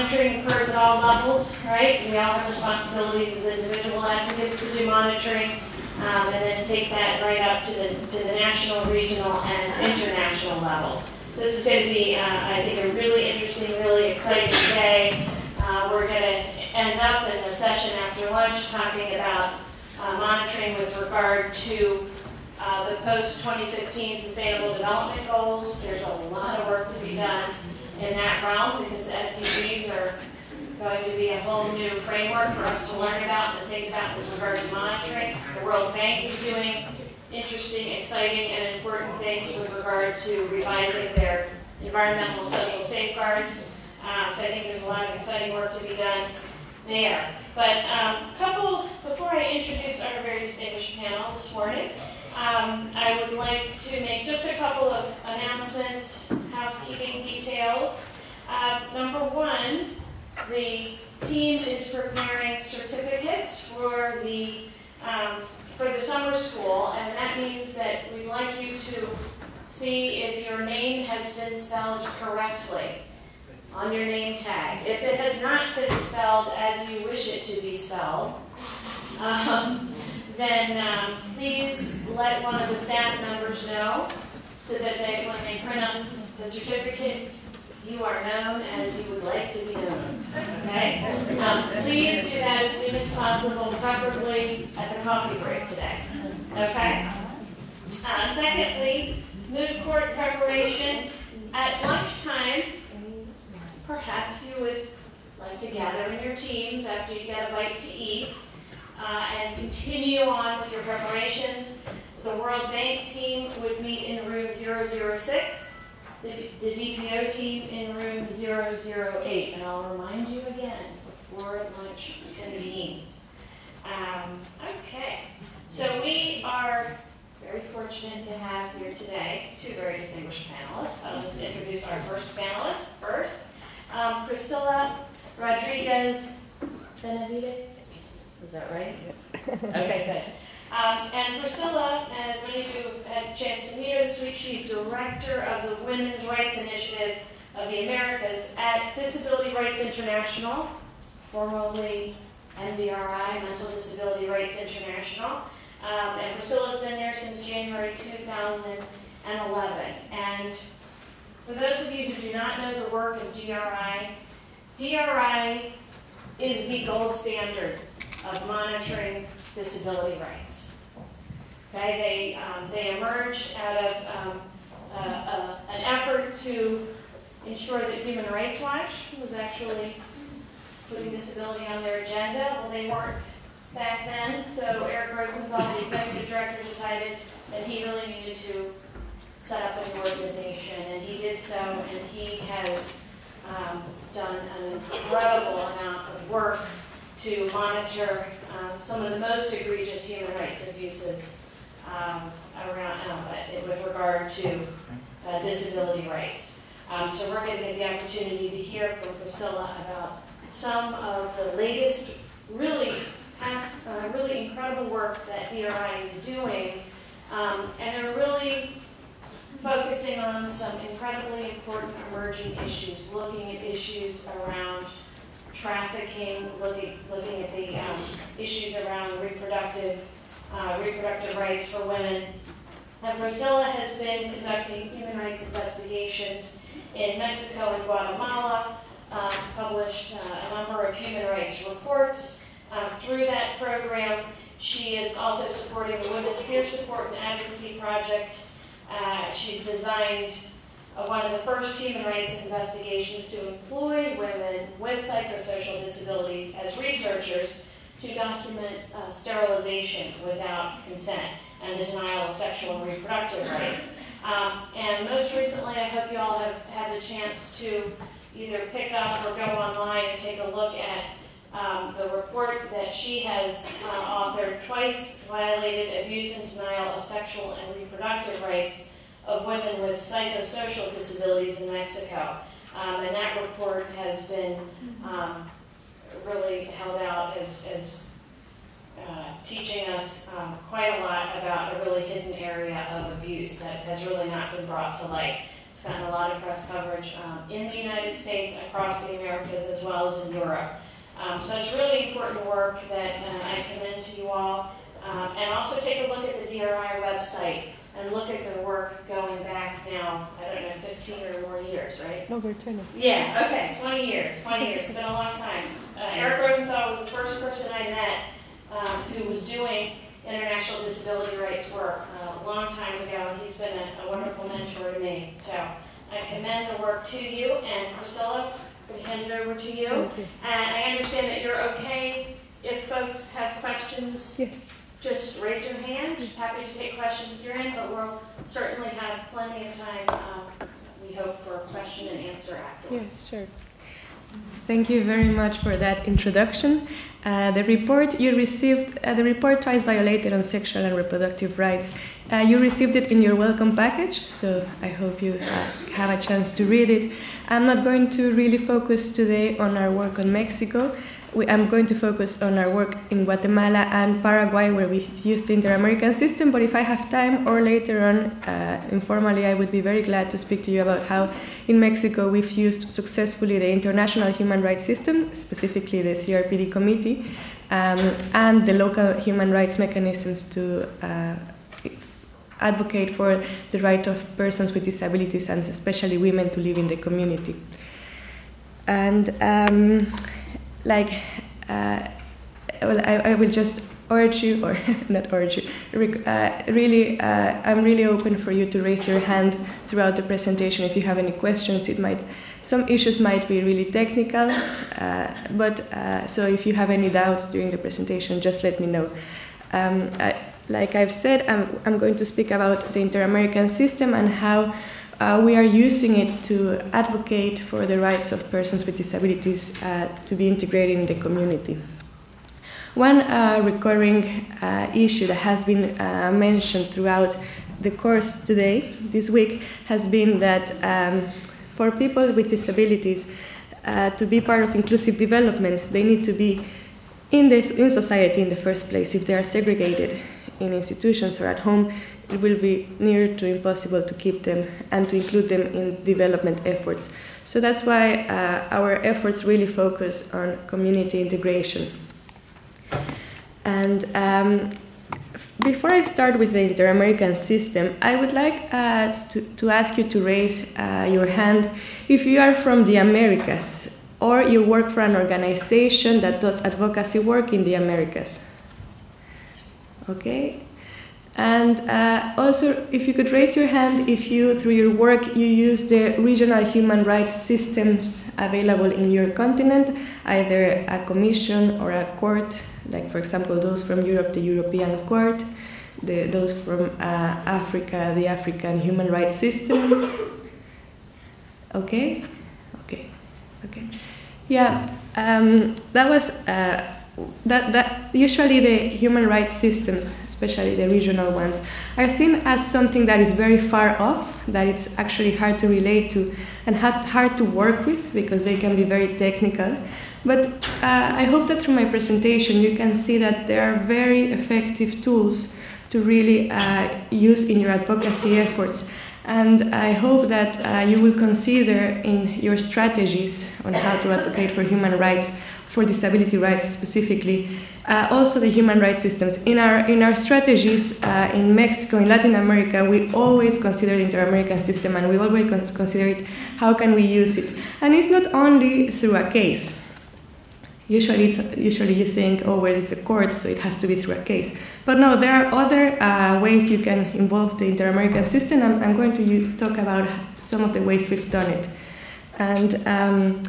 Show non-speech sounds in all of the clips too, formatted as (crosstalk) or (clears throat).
monitoring occurs at all levels, right? We all have responsibilities as individual advocates to do monitoring, um, and then take that right up to the, to the national, regional, and international levels. So this is going to be, uh, I think, a really interesting, really exciting day. Uh, we're going to end up in the session after lunch talking about uh, monitoring with regard to uh, the post-2015 Sustainable Development Goals. There's a lot of work to be done in that realm because the SDGs are going to be a whole new framework for us to learn about and think about with regard to monitoring. The World Bank is doing interesting, exciting, and important things with regard to revising their environmental and social safeguards. Uh, so I think there's a lot of exciting work to be done there. But a um, couple, before I introduce our very distinguished panel this morning, um, I would like to make just a couple of announcements, housekeeping details. Uh, number one, the team is preparing certificates for the um, for the summer school, and that means that we'd like you to see if your name has been spelled correctly on your name tag. If it has not been spelled as you wish it to be spelled, um, then um, please let one of the staff members know so that they, when they print up the certificate, you are known as you would like to be known. Okay? Um, please do that as soon as possible, preferably at the coffee break today. Okay? Uh, secondly, moot court preparation. At lunchtime, perhaps you would like to gather in your teams after you get a bite to eat uh, and continue on with your preparations. The World Bank team would meet in room 006, the, the DPO team in room 008. And I'll remind you again before lunch convenes. Um, okay, so we are very fortunate to have here today two very distinguished panelists. I'll just introduce our first panelist first. Um, Priscilla Rodriguez Benavides. Is that right? Yes. (laughs) okay, good. Um, and Priscilla, as many of you have had a chance to meet her this week, she's director of the Women's Rights Initiative of the Americas at Disability Rights International, formerly MDRI, Mental Disability Rights International. Um, and Priscilla's been there since January 2011. And for those of you who do not know the work of DRI, DRI is the gold standard of monitoring disability rights. Okay, they, um, they emerged out of um, uh, uh, an effort to ensure that Human Rights Watch was actually putting disability on their agenda. Well, they weren't back then, so Eric Rosenthal, the executive director, decided that he really needed to set up an organization, and he did so, and he has um, done an incredible amount of work to monitor um, some of the most egregious human rights abuses um, around uh, with regard to uh, disability rights. Um, so we're going to get the opportunity to hear from Priscilla about some of the latest, really, uh, really incredible work that DRI is doing, um, and they're really focusing on some incredibly important emerging issues, looking at issues around trafficking, looking, looking at the um, issues around reproductive, uh, reproductive rights for women. And Priscilla has been conducting human rights investigations in Mexico and Guatemala, uh, published uh, a number of human rights reports. Um, through that program, she is also supporting the Women's Peer Support and Advocacy Project. Uh, she's designed one of the first human rights investigations to employ women with psychosocial disabilities as researchers to document uh, sterilization without consent and denial of sexual and reproductive rights. Um, and most recently, I hope you all have had the chance to either pick up or go online and take a look at um, the report that she has uh, authored, Twice Violated Abuse and Denial of Sexual and Reproductive Rights of women with psychosocial disabilities in Mexico. Um, and that report has been um, really held out as, as uh, teaching us um, quite a lot about a really hidden area of abuse that has really not been brought to light. It's gotten a lot of press coverage um, in the United States, across the Americas, as well as in Europe. Um, so it's really important work that uh, I commend to you all. Um, and also take a look at the DRI website and look at the work going back now, I don't know, 15 or more years, right? Over 20. Yeah, okay, 20 years, 20 years, it's been a long time. Uh, Eric Rosenthal was the first person I met um, who was doing international disability rights work uh, a long time ago, and he's been a, a wonderful mentor to me. So I commend the work to you, and Priscilla, we hand it over to you. You. And I understand that you're okay if folks have questions Yes. Just raise your hand. Just happy to take questions at your end, but we'll certainly have plenty of time, um, we hope, for a question and answer afterwards. Yes, sure. Thank you very much for that introduction. Uh, the report you received, uh, the report twice violated on sexual and reproductive rights. Uh, you received it in your welcome package, so I hope you uh, have a chance to read it. I'm not going to really focus today on our work on Mexico. We, I'm going to focus on our work in Guatemala and Paraguay, where we used the Inter-American system. But if I have time, or later on, uh, informally, I would be very glad to speak to you about how, in Mexico, we've used successfully the international human rights system, specifically the CRPD committee, um, and the local human rights mechanisms to. Uh, advocate for the right of persons with disabilities and especially women to live in the community. And um, like, uh, well, I, I will just urge you, or (laughs) not urge you, uh, really, uh, I'm really open for you to raise your hand throughout the presentation if you have any questions. It might, some issues might be really technical, uh, but uh, so if you have any doubts during the presentation, just let me know. Um, I, like I've said, I'm, I'm going to speak about the Inter American system and how uh, we are using it to advocate for the rights of persons with disabilities uh, to be integrated in the community. One uh, recurring uh, issue that has been mentioned throughout the course today, this week, has been that um, for people with disabilities uh, to be part of inclusive development, they need to be in, this, in society in the first place. If they are segregated in institutions or at home, it will be near to impossible to keep them and to include them in development efforts. So that's why uh, our efforts really focus on community integration. And um, before I start with the Inter American system, I would like uh, to, to ask you to raise uh, your hand if you are from the Americas or you work for an organization that does advocacy work in the Americas. Okay? And uh, also, if you could raise your hand if you, through your work, you use the regional human rights systems available in your continent, either a commission or a court, like for example, those from Europe, the European Court, the, those from uh, Africa, the African Human Rights System. Okay? Okay. Okay. Yeah, um, that was. Uh, that, that usually the human rights systems, especially the regional ones, are seen as something that is very far off, that it's actually hard to relate to and hard to work with because they can be very technical. But uh, I hope that through my presentation you can see that there are very effective tools to really uh, use in your advocacy efforts. And I hope that uh, you will consider in your strategies on how to advocate for human rights for disability rights specifically, uh, also the human rights systems. In our, in our strategies uh, in Mexico, in Latin America, we always consider the inter-American system and we always con- consider it, how can we use it? And it's not only through a case. Usually, it's, usually you think, oh, well, it's the court, so it has to be through a case. But no, there are other uh, ways you can involve the inter-American system. I'm, I'm going to talk about some of the ways we've done it. And um,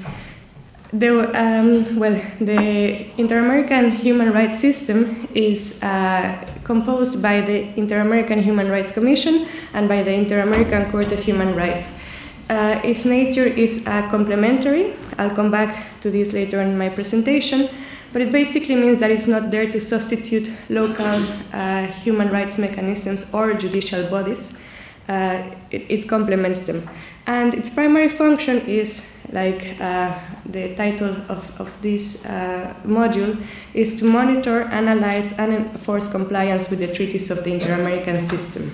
the, um, well, the Inter-American Human Rights System is uh, composed by the Inter-American Human Rights Commission and by the Inter-American Court of Human Rights. Uh, its nature is uh, complementary. I'll come back to this later in my presentation, but it basically means that it's not there to substitute local uh, human rights mechanisms or judicial bodies. Uh, it, it complements them. And its primary function is, like uh, the title of, of this uh, module, is to monitor, analyze, and enforce compliance with the treaties of the Inter American system.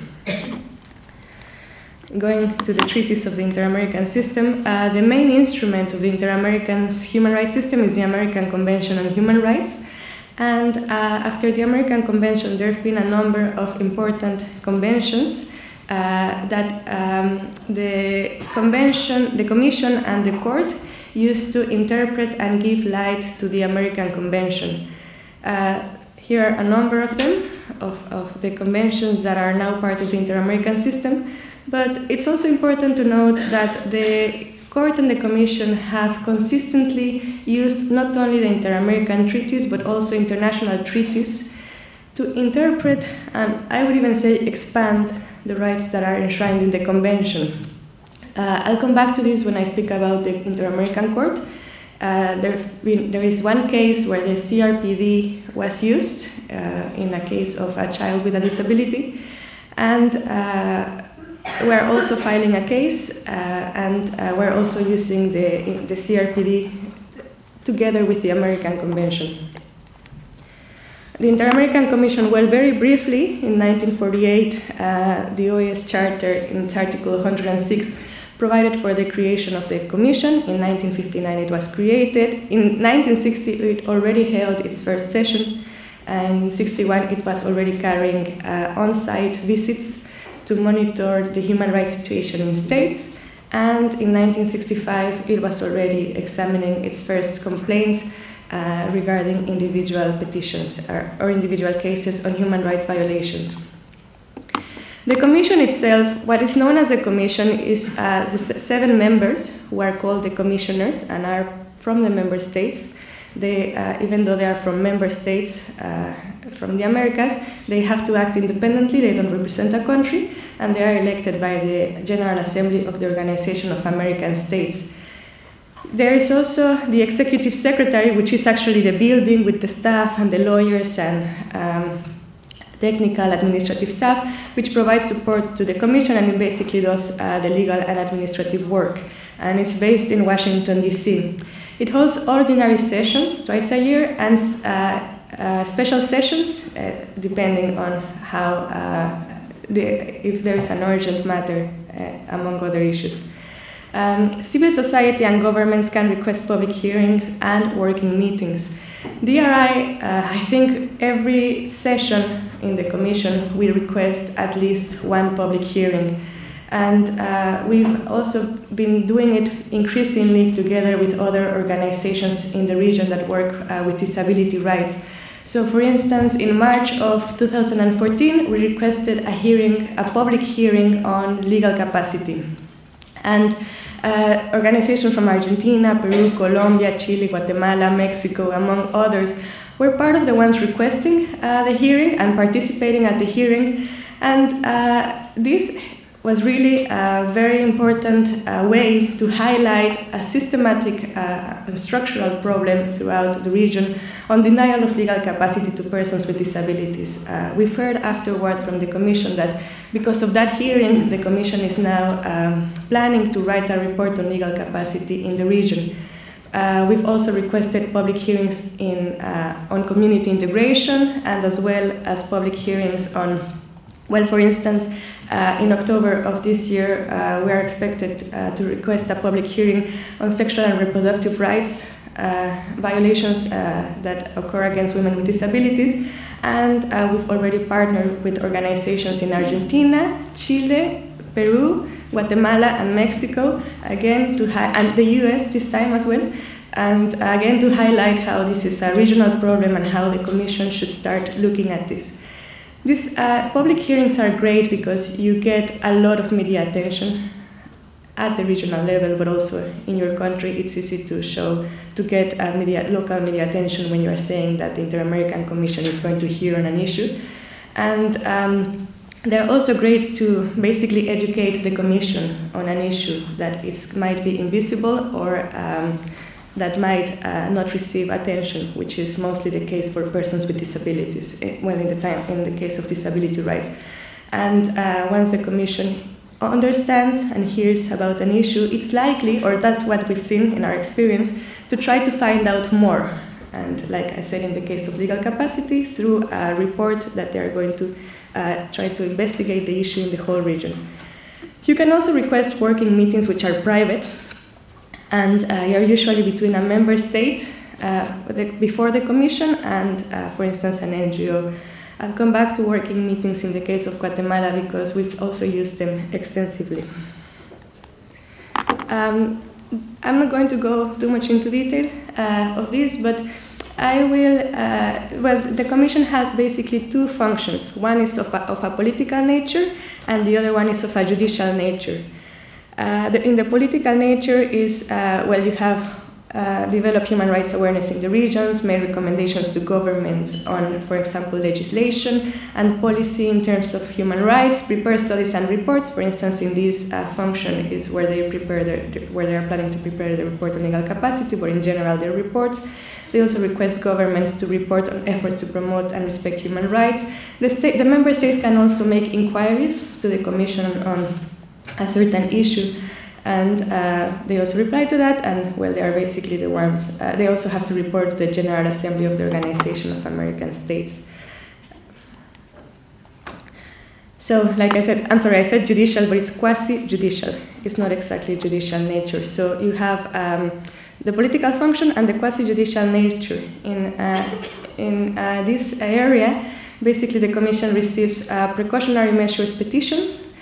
Going to the treaties of the Inter-American system, uh, the main instrument of the Inter-American human rights system is the American Convention on Human Rights. And uh, after the American Convention, there have been a number of important conventions uh, that um, the convention, the commission, and the court used to interpret and give light to the American Convention. Uh, here are a number of them, of, of the conventions that are now part of the Inter American system, but it's also important to note that the Court and the Commission have consistently used not only the Inter American treaties but also international treaties to interpret and I would even say expand the rights that are enshrined in the Convention. Uh, I'll come back to this when I speak about the Inter American Court. Uh, there, there is one case where the CRPD was used uh, in a case of a child with a disability, and uh, we're also filing a case, uh, and uh, we're also using the, the CRPD together with the American Convention. The Inter American Commission, well, very briefly, in 1948, uh, the OAS Charter, in Article 106, provided for the creation of the Commission. In 1959, it was created. In 1960, it already held its first session. And in 61, it was already carrying uh, on site visits to monitor the human rights situation in states. And in 1965, it was already examining its first complaints uh, regarding individual petitions or, or individual cases on human rights violations. The commission itself, what is known as a commission, is uh, the seven members who are called the commissioners and are from the member states. They, uh, even though they are from member states uh, from the Americas, they have to act independently. They don't represent a country, and they are elected by the General Assembly of the Organization of American States. There is also the executive secretary, which is actually the building with the staff and the lawyers and um, technical administrative staff, which provides support to the commission and it basically does uh, the legal and administrative work. And it's based in Washington, D.C. It holds ordinary sessions twice a year and uh, uh, special sessions, uh, depending on how, uh, the, if there is an urgent matter, among other issues. Um, civil society and governments can request public hearings and working meetings. DRI, uh, I think every session in the Commission we request at least one public hearing. And uh, we've also been doing it increasingly together with other organizations in the region that work uh, with disability rights. So, for instance, in March of 2014, we requested a hearing, a public hearing on legal capacity. And uh, organizations from Argentina, Peru, Colombia, Chile, Guatemala, Mexico, among others, were part of the ones requesting uh, the hearing and participating at the hearing. And uh, this was really a very important uh, way to highlight a systematic uh, and structural problem throughout the region on denial of legal capacity to persons with disabilities. Uh, we've heard afterwards from the Commission that because of that hearing, the Commission is now um, planning to write a report on legal capacity in the region. Uh, we've also requested public hearings in, uh, on community integration and as well as public hearings on, well, for instance, uh, in October of this year, uh, we are expected uh, to request a public hearing on sexual and reproductive rights uh, violations that occur against women with disabilities. And we've already partnered with organizations in Argentina, Chile, Peru, Guatemala, and Mexico, again, to and the US this time as well, and again to highlight how this is a regional problem and how the Commission should start looking at this. These uh, public hearings are great because you get a lot of media attention at the regional level, but also in your country. It's easy to show to get uh, media, local media attention when you are saying that the Inter-American Commission is going to hear on an issue, and um, they're also great to basically educate the Commission on an issue that is might be invisible or um, that might uh, not receive attention, which is mostly the case for persons with disabilities, eh, well, in the time in the case of disability rights. And uh, once the Commission understands and hears about an issue, it's likely, or that's what we've seen in our experience, to try to find out more. And like I said, in the case of legal capacity, through a report that they are going to uh, try to investigate the issue in the whole region. You can also request working meetings which are private and uh, are usually between a member state uh, before the commission and, uh, for instance, an NGO. I'll come back to working meetings in the case of Guatemala because we've also used them extensively. Um, I'm not going to go too much into detail uh, of this, but I will. Uh, well, the Commission has basically two functions. One is of a, of a political nature, and the other one is of a judicial nature. Uh, the, in the political nature is uh, well, you have uh, develop human rights awareness in the regions, make recommendations to government on, for example, legislation and policy in terms of human rights, prepare studies and reports. For instance, in this uh, function is where they prepare their, where they are planning to prepare the report on legal capacity, but in general their reports. They also request governments to report on efforts to promote and respect human rights. The, the member states can also make inquiries to the Commission on a certain issue. And uh, they also reply to that and well they are basically the ones uh, they also have to report to the general assembly of the organization of american states. So like i said i'm sorry i said judicial but it's quasi judicial it's not exactly judicial nature. So you have um, the political function and the quasi judicial nature in uh, in uh, this area. Basically the commission receives uh, precautionary measures petitions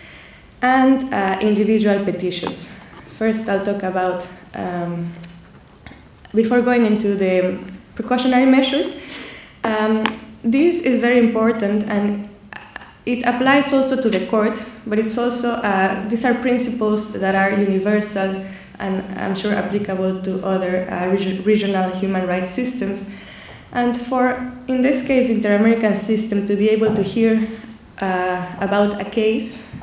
and uh, individual petitions. First, I'll talk about, um, before going into the precautionary measures, um, this is very important and it applies also to the court, but it's also, uh, these are principles that are universal and I'm sure applicable to other uh, regional human rights systems. And for, in this case, Inter-American system to be able to hear uh, about a case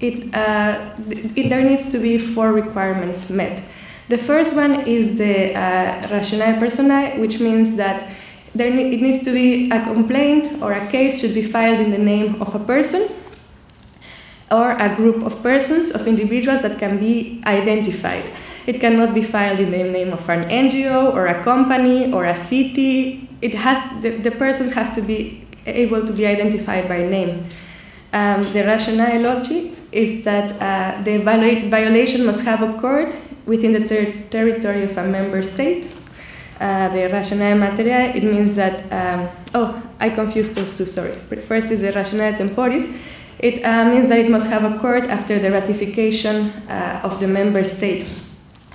it, uh, it, there needs to be four requirements met. The first one is the uh, ratione personae, which means that there ne it needs to be a complaint or a case should be filed in the name of a person or a group of persons, of individuals that can be identified. It cannot be filed in the name of an NGO or a company or a city. It has, the, the persons have to be able to be identified by name. Um, the ratione loci is that uh, the violation must have occurred within the ter territory of a member state. Uh, the ratione materiae, it means that, um, oh, I confused those two, sorry. First is the ratione temporis. It uh, means that it must have occurred after the ratification uh, of the member state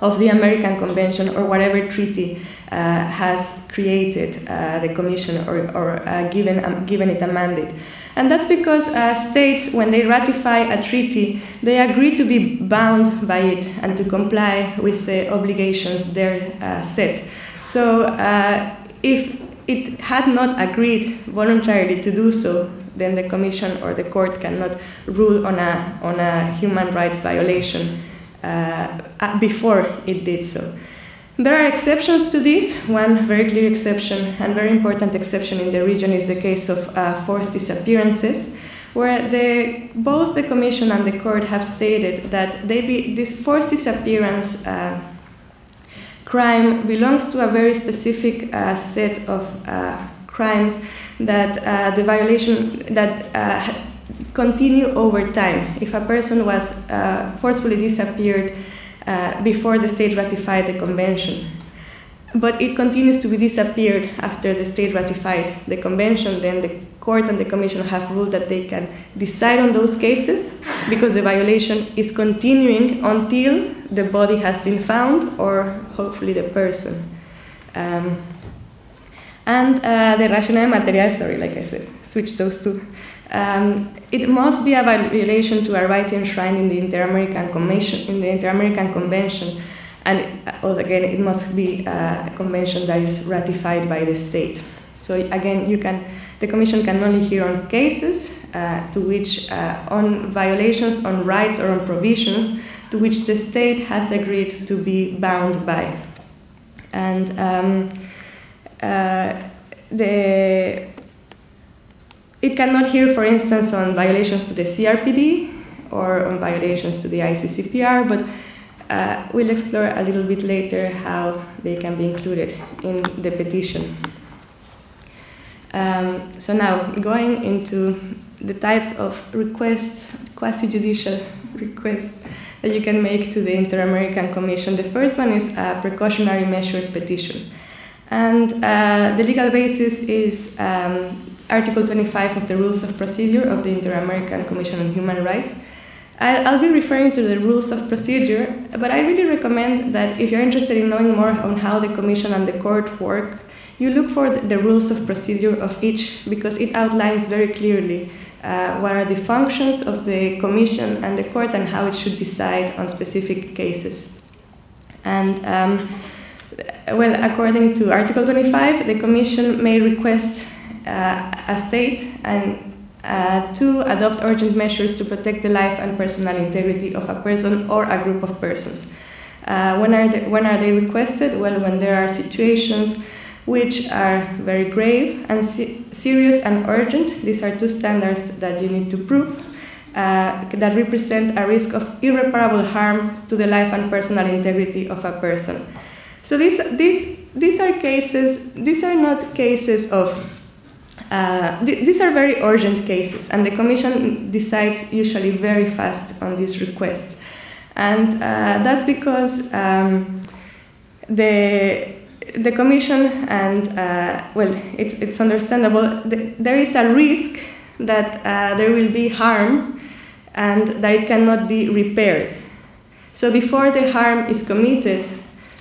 of the American Convention or whatever treaty uh, has created uh, the Commission or, or uh, given, um, given it a mandate. And that's because uh, states, when they ratify a treaty, they agree to be bound by it and to comply with the obligations there uh, set. So uh, if it had not agreed voluntarily to do so, then the Commission or the court cannot rule on a, on a human rights violation uh, before it did so. There are exceptions to this. One very clear exception and very important exception in the region is the case of uh, forced disappearances, where the, both the Commission and the Court have stated that be, this forced disappearance uh, crime belongs to a very specific uh, set of uh, crimes that uh, the violation that uh, continue over time. If a person was forcefully disappeared uh, before the state ratified the convention. But it continues to be disappeared after the state ratified the convention. Then the court and the commission have ruled that they can decide on those cases because the violation is continuing until the body has been found or hopefully the person. Um, and uh, the ratione materiae, sorry, like I said, switch those two. Um, it must be a violation to a right enshrined in the Inter-American Convention, in the Inter-American Convention, and well, again, it must be a convention that is ratified by the state. So again, you can, the Commission can only hear on cases uh, to which, uh, on violations on rights or on provisions to which the state has agreed to be bound by. And um, uh, the it cannot hear, for instance, on violations to the CRPD or on violations to the ICCPR, but uh, we'll explore a little bit later how they can be included in the petition. Um, so now going into the types of requests, quasi-judicial (laughs) requests that you can make to the Inter-American Commission. The first one is a precautionary measures petition. And uh, the legal basis is um, Article 25 of the Rules of Procedure of the Inter-American Commission on Human Rights. I'll be referring to the rules of procedure, but I really recommend that if you're interested in knowing more on how the Commission and the Court work, you look for the rules of procedure of each because it outlines very clearly uh, what are the functions of the Commission and the Court and how it should decide on specific cases. And um, well, according to Article 25, the Commission may request a state and uh, to adopt urgent measures to protect the life and personal integrity of a person or a group of persons. Uh, when, are they, when are they requested? Well, when there are situations which are very grave and se serious and urgent. These are two standards that you need to prove uh, that represent a risk of irreparable harm to the life and personal integrity of a person. So these, these, these are cases, these are not cases of, uh, th these are very urgent cases, and the Commission decides usually very fast on this request. And uh, that's because um, the the Commission, and uh, well, it's, it's understandable, th there is a risk that uh, there will be harm and that it cannot be repaired. So before the harm is committed,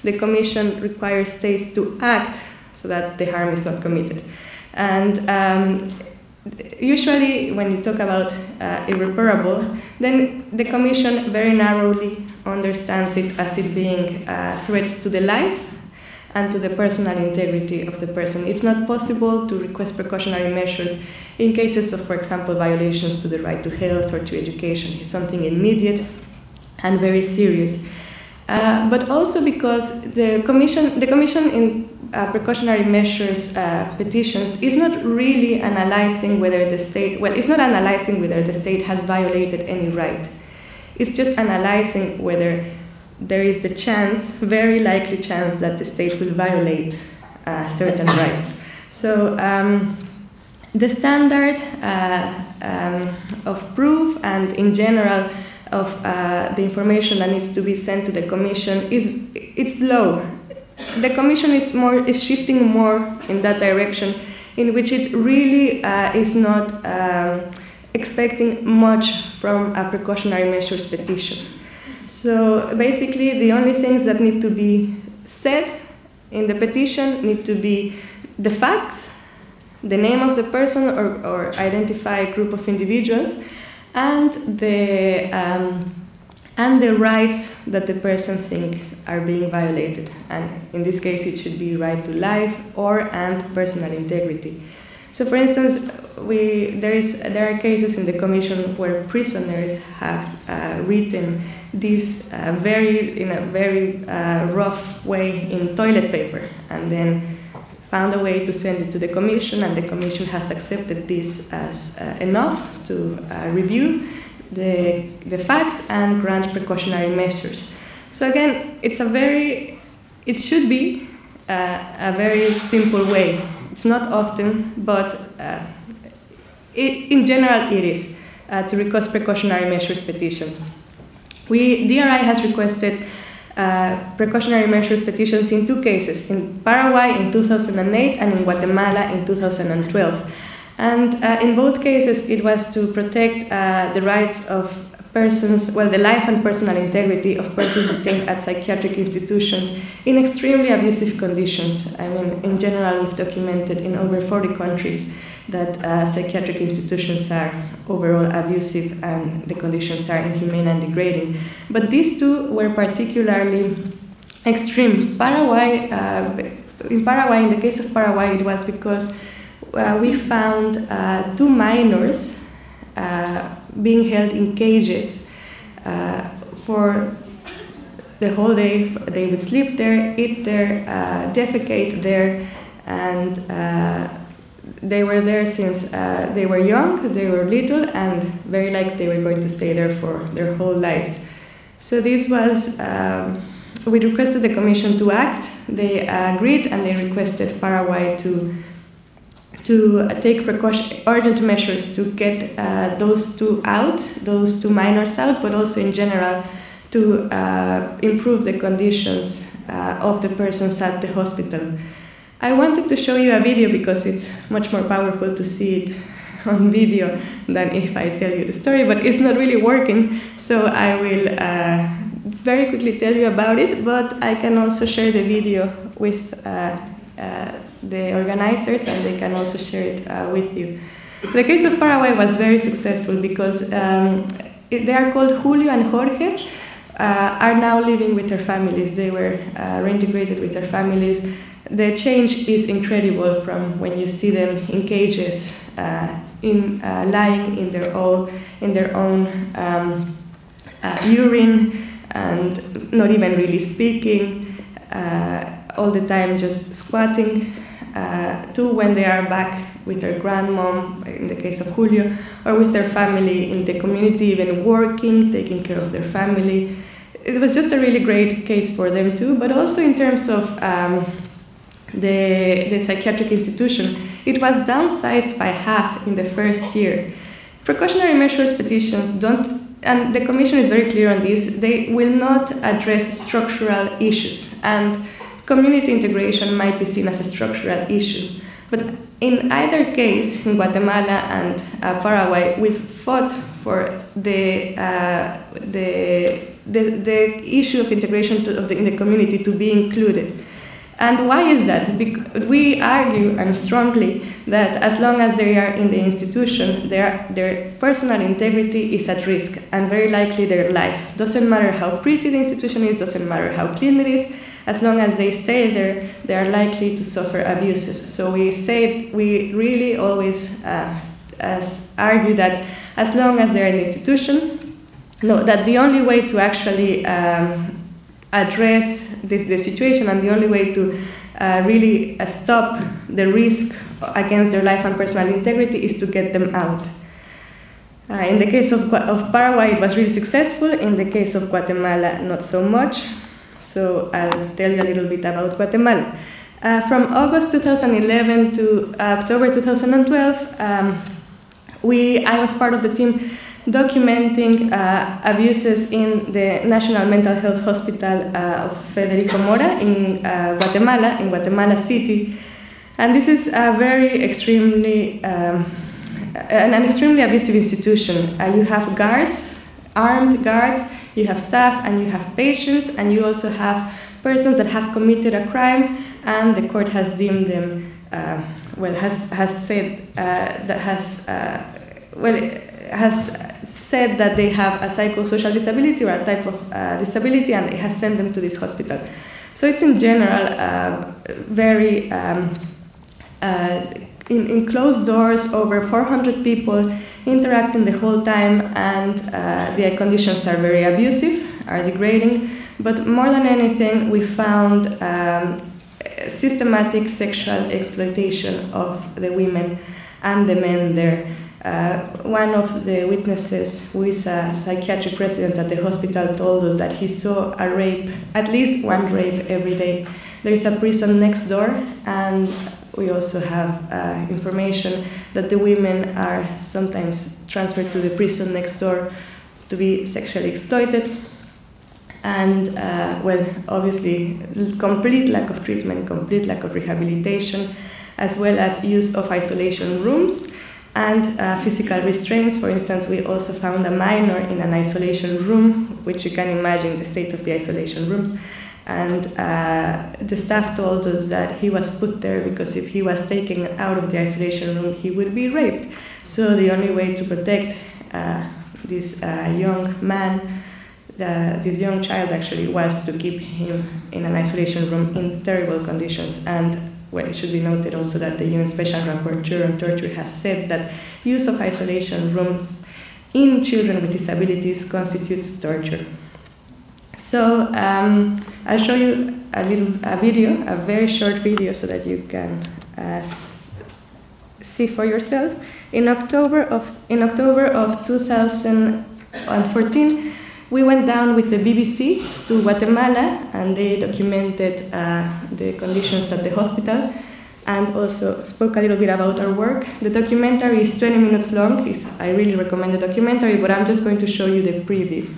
the Commission requires states to act so that the harm is not committed. And um, usually, when you talk about uh, irreparable, then the Commission very narrowly understands it as it being uh, threats to the life and to the personal integrity of the person. It's not possible to request precautionary measures in cases of, for example, violations to the right to health or to education. It's something immediate and very serious. Uh, but also because the Commission, the Commission in uh, precautionary measures uh, petitions is not really analyzing whether the state, well, it's not analyzing whether the state has violated any right. It's just analyzing whether there is the chance, very likely chance, that the state will violate uh, certain rights. So um, the standard uh, um, of proof and in general of uh, the information that needs to be sent to the commission is it's low. The commission is more is shifting more in that direction, in which it really uh, is not um, expecting much from a precautionary measures petition. So basically, the only things that need to be said in the petition need to be the facts, the name of the person or, or identify a group of individuals, and the um, and the rights that the person thinks are being violated. And in this case, it should be right to life or and personal integrity. So, for instance, we, there, is, there are cases in the Commission where prisoners have uh, written this uh, very in a very uh, rough way in toilet paper and then found a way to send it to the commission and the commission has accepted this as uh, enough to uh, review the, the facts and grant precautionary measures. So again it's a very it should be uh, a very simple way. It's not often but uh, it, in general it is to request precautionary measures petitions we, DRI has requested uh, precautionary measures petitions in two cases, in Paraguay in 2008 and in Guatemala in 2012. And uh, in both cases, it was to protect uh, the rights of persons, well, the life and personal integrity of persons detained at psychiatric institutions in extremely abusive conditions. I mean, in general, we've documented in over 40 countries that uh, psychiatric institutions are overall abusive and the conditions are inhumane and degrading. But these two were particularly extreme. Paraguay, uh, in Paraguay, in the case of Paraguay, it was because uh, we found uh, two minors uh, being held in cages uh, for the whole day. They would sleep there, eat there, defecate there, and they were there since uh, they were young, they were little, and very likely they were going to stay there for their whole lives. So this was, um, we requested the commission to act. They agreed and they requested Paraguay to to take precaution, urgent measures to get uh, those two out, those two minors out, but also in general to uh, improve the conditions uh, of the persons at the hospital. I wanted to show you a video because it's much more powerful to see it (laughs) on video than if I tell you the story, but it's not really working, so I will uh, very quickly tell you about it, but I can also share the video with uh, uh, the organizers and they can also share it uh, with you. The case of Paraguay was very successful because um, they are called Julio and Jorge. Uh, are now living with their families. They were uh, reintegrated with their families. The change is incredible from when you see them in cages, uh, in lying in their own in their own um, urine and not even really speaking all the time, just squatting uh, to when they are back with their grandmom, in the case of Julio, or with their family in the community, even working, taking care of their family. It was just a really great case for them too, but also in terms of um, the, the psychiatric institution, it was downsized by half in the first year. Precautionary measures petitions don't, and the Commission is very clear on this, they will not address structural issues. And community integration might be seen as a structural issue. But in either case, in Guatemala and uh, Paraguay, we've fought for the, uh, the, the, the, issue of integration to, of the, in the community to be included. And why is that? Because we argue and strongly that as long as they are in the institution, their, their personal integrity is at risk and very likely their life. Doesn't matter how pretty the institution is, doesn't matter how clean it is, as long as they stay there, they are likely to suffer abuses. So we say we really always uh, as argue that as long as they're in the institution, no, that the only way to actually um, address this the situation and the only way to uh, really uh, stop the risk against their life and personal integrity is to get them out. Uh, in the case of, of Paraguay, it was really successful. In the case of Guatemala, not so much. So I'll tell you a little bit about Guatemala. Uh, from August 2011 to uh, October 2012, um, we, I was part of the team documenting uh, abuses in the National Mental Health Hospital uh, of Federico Mora in uh, Guatemala, in Guatemala City. And this is a very extremely, um, an, an, extremely abusive institution. Uh, you have guards, armed guards, you have staff and you have patients, and you also have persons that have committed a crime, and the court has deemed them, uh, well, has, has said uh, that has, uh, well, has said that they have a psychosocial disability or a type of uh, disability, and it has sent them to this hospital. So it's in general uh, very um, uh, in, in closed doors, over 400 people interacting the whole time, and uh, the conditions are very abusive, are degrading. But more than anything, we found um, systematic sexual exploitation of the women and the men there. Uh, one of the witnesses, who is a psychiatric resident at the hospital, told us that he saw a rape, at least one rape every day. There is a prison next door, and we also have uh, information that the women are sometimes transferred to the prison next door to be sexually exploited. And, uh, well, obviously, complete lack of treatment, complete lack of rehabilitation, as well as use of isolation rooms and uh, physical restraints. For instance, we also found a minor in an isolation room, which you can imagine the state of the isolation rooms and uh, the staff told us that he was put there because if he was taken out of the isolation room, he would be raped. So the only way to protect uh, this uh, young man, this young child actually, was to keep him in an isolation room in terrible conditions. And well, it should be noted also that the UN Special Rapporteur on Torture has said that use of isolation rooms in children with disabilities constitutes torture. So um, I'll show you a little a video, a very short video, so that you can uh, see for yourself. In October of in October of 2014, we went down with the BBC to Guatemala, and they documented uh, the conditions at the hospital. and also spoke a little bit about our work. The documentary is 20 minutes long. It's, I really recommend the documentary, but I'm just going to show you the preview.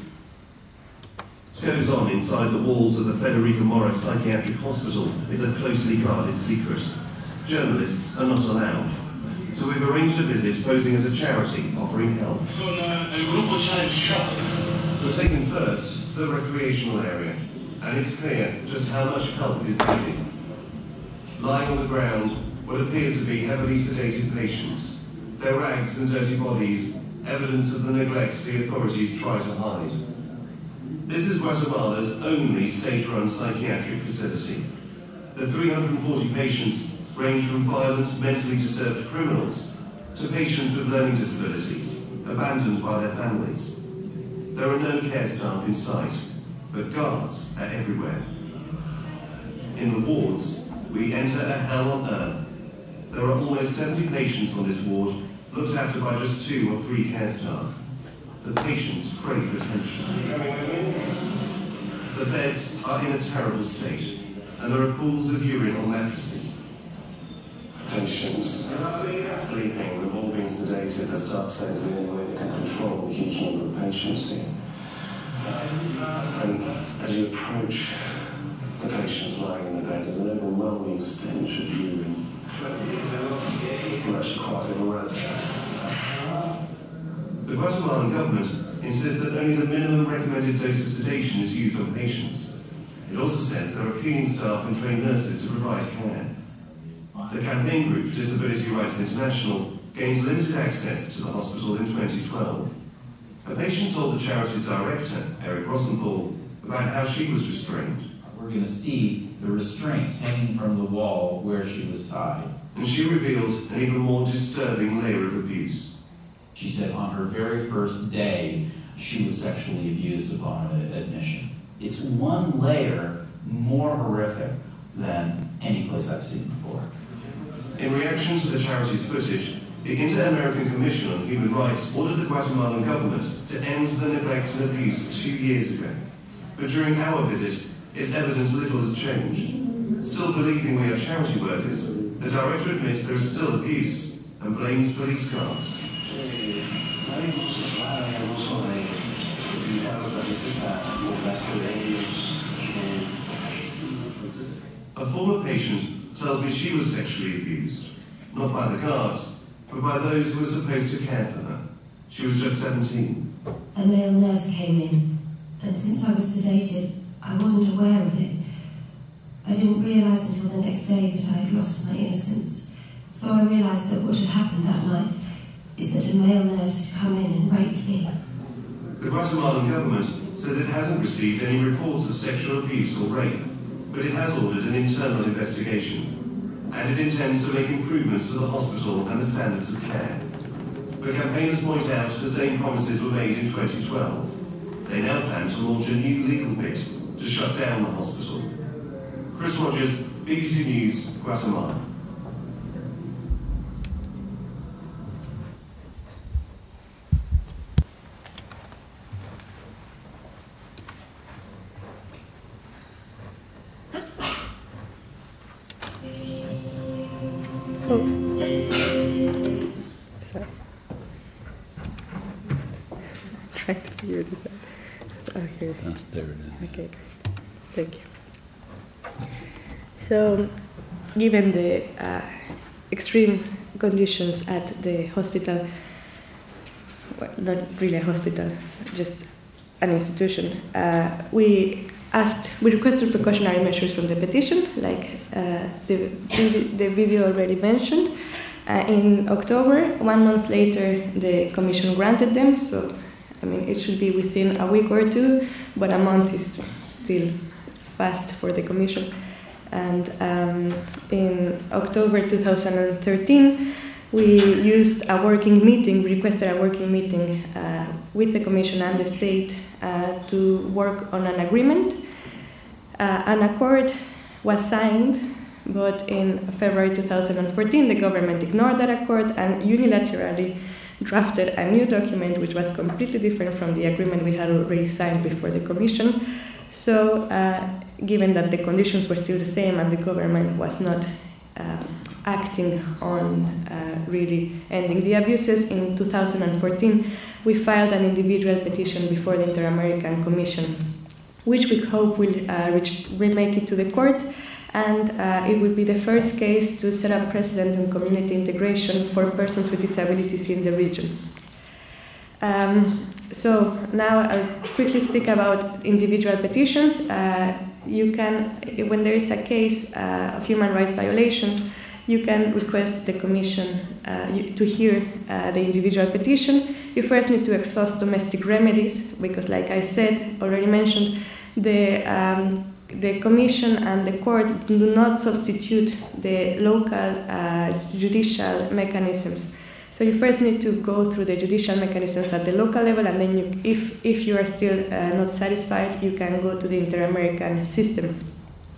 What goes on inside the walls of the Federico Morais Psychiatric Hospital is a closely guarded secret. Journalists are not allowed. So we've arranged a visit posing as a charity offering help. Sono eh, il gruppo Challenge Trust. We're taken first to the recreational area, and it's clear just how much help is needed. Lying on the ground, what appears to be heavily sedated patients, their rags and dirty bodies, evidence of the neglect the authorities try to hide. This is Guatemala's only state-run psychiatric facility. The 340 patients range from violent, mentally disturbed criminals to patients with learning disabilities, abandoned by their families. There are no care staff in sight, but guards are everywhere. In the wards, we enter a hell on earth. There are almost 70 patients on this ward, looked after by just two or three care staff. The patients crave attention. The beds are in a terrible state, and there are pools of urine on mattresses. Patients sleeping, they've all been sedated. The staff says the only way they can control the huge number of patients here. And as you approach the patients lying in the bed, there's an overwhelming stench of urine. We're actually quite overwhelmed. The Guatemalan government insists that only the minimum recommended dose of sedation is used on patients. It also says there are cleaning staff and trained nurses to provide care. The campaign group Disability Rights International gained limited access to the hospital in 2012. A patient told the charity's director, Eric Rosenthal, about how she was restrained. We're going to see the restraints hanging from the wall where she was tied. And she revealed an even more disturbing layer of abuse. She said on her very first day, she was sexually abused upon admission. It's one layer more horrific than any place I've seen before. In reaction to the charity's footage, the Inter-American Commission on Human Rights ordered the Guatemalan government to end the neglect and abuse two years ago. But during our visit, it's evident little has changed. Still believing we are charity workers, the director admits there is still abuse and blames police guards. A former patient tells me she was sexually abused, not by the guards, but by those who were supposed to care for her. She was just 17. A male nurse came in, and since I was sedated, I wasn't aware of it. I didn't realise until the next day that I had lost my innocence. So I realised that what had happened that night is that a male nurse had come in and raped me. The Guatemalan government says it hasn't received any reports of sexual abuse or rape, but it has ordered an internal investigation, and it intends to make improvements to the hospital and the standards of care. But campaigners point out the same promises were made in 2012. They now plan to launch a new legal bid to shut down the hospital. Chris Rogers, BBC News, Guatemala. Okay, thank you. So, given the uh, extreme conditions at the hospital, well, not really a hospital, just an institution, uh, we asked, we requested precautionary measures from the petition, like uh, the, the video already mentioned. Uh, in October, one month later, the Commission granted them, so I mean, it should be within a week or two, but a month is still fast for the Commission. And um, in October 2013, we used a working meeting, requested a working meeting uh, with the Commission and the state uh, to work on an agreement. Uh, an accord was signed, but in February 2014, the government ignored that accord and unilaterally drafted a new document which was completely different from the agreement we had already signed before the Commission. So, uh, given that the conditions were still the same and the government was not um, acting on uh, really ending the abuses. In 2014, we filed an individual petition before the Inter American Commission, which we hope will, uh, reach, will make it to the court. And uh, it would be the first case to set up precedent in community integration for persons with disabilities in the region. Um, so now I'll quickly speak about individual petitions. Uh, you can, when there is a case uh, of human rights violations, you can request the commission uh, to hear uh, the individual petition. You first need to exhaust domestic remedies because, like I said, already mentioned, the um, the commission and the court do not substitute the local uh, judicial mechanisms. So you first need to go through the judicial mechanisms at the local level, and then you, if, if you are still uh, not satisfied, you can go to the inter-American system.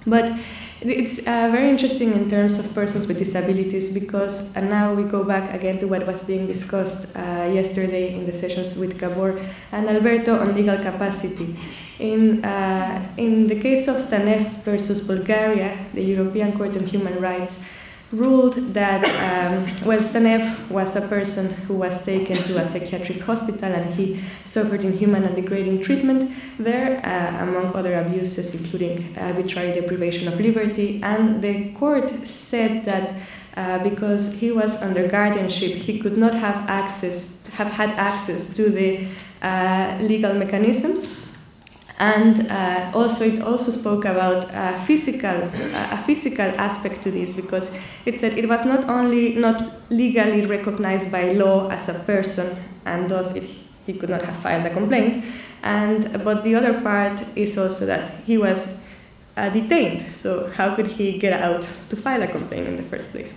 But it's uh, very interesting in terms of persons with disabilities because and now we go back again to what was being discussed uh, yesterday in the sessions with Gabor and Alberto on legal capacity. In, uh, in the case of Stanev versus Bulgaria, the European Court of Human Rights ruled that, um, well, Stanev was a person who was taken to a psychiatric hospital and he suffered inhuman and degrading treatment there, uh, among other abuses, including arbitrary deprivation of liberty. And the court said that uh, because he was under guardianship, he could not have access, have had access to the uh, legal mechanisms and uh, also it also spoke about a physical a physical aspect to this because it said it was not only not legally recognized by law as a person and thus it, he could not have filed a complaint. And but the other part is also that he was uh, detained. So how could he get out to file a complaint in the first place?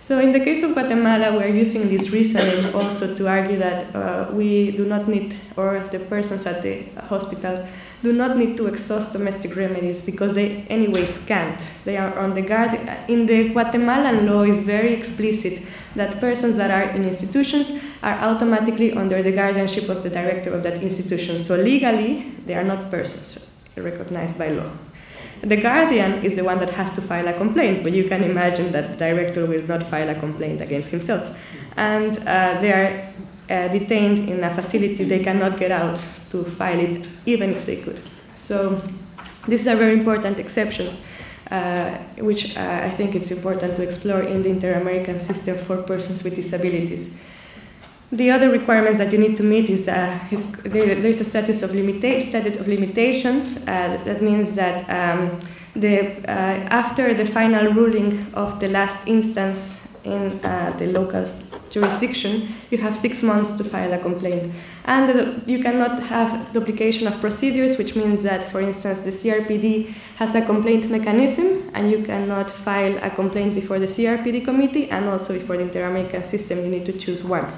So in the case of Guatemala, we're using this reasoning also to argue that uh, we do not need, or the persons at the hospital do not need to exhaust domestic remedies because they anyways can't. They are on the guard. In the Guatemalan law is very explicit that persons that are in institutions are automatically under the guardianship of the director of that institution. So legally, they are not persons recognized by law. The guardian is the one that has to file a complaint, but you can imagine that the director will not file a complaint against himself. And uh, they are uh, detained in a facility, they cannot get out to file it, even if they could. So these are very important exceptions, uh, which uh, I think it's important to explore in the inter-American system for persons with disabilities. The other requirements that you need to meet is, uh, is there, there's a status of limita- statute of limitations. Uh, that means that um, the, uh, after the final ruling of the last instance in uh, the local jurisdiction, you have six months to file a complaint. And uh, you cannot have duplication of procedures, which means that, for instance, the CRPD has a complaint mechanism, and you cannot file a complaint before the CRPD committee, and also before the Inter American system, you need to choose one.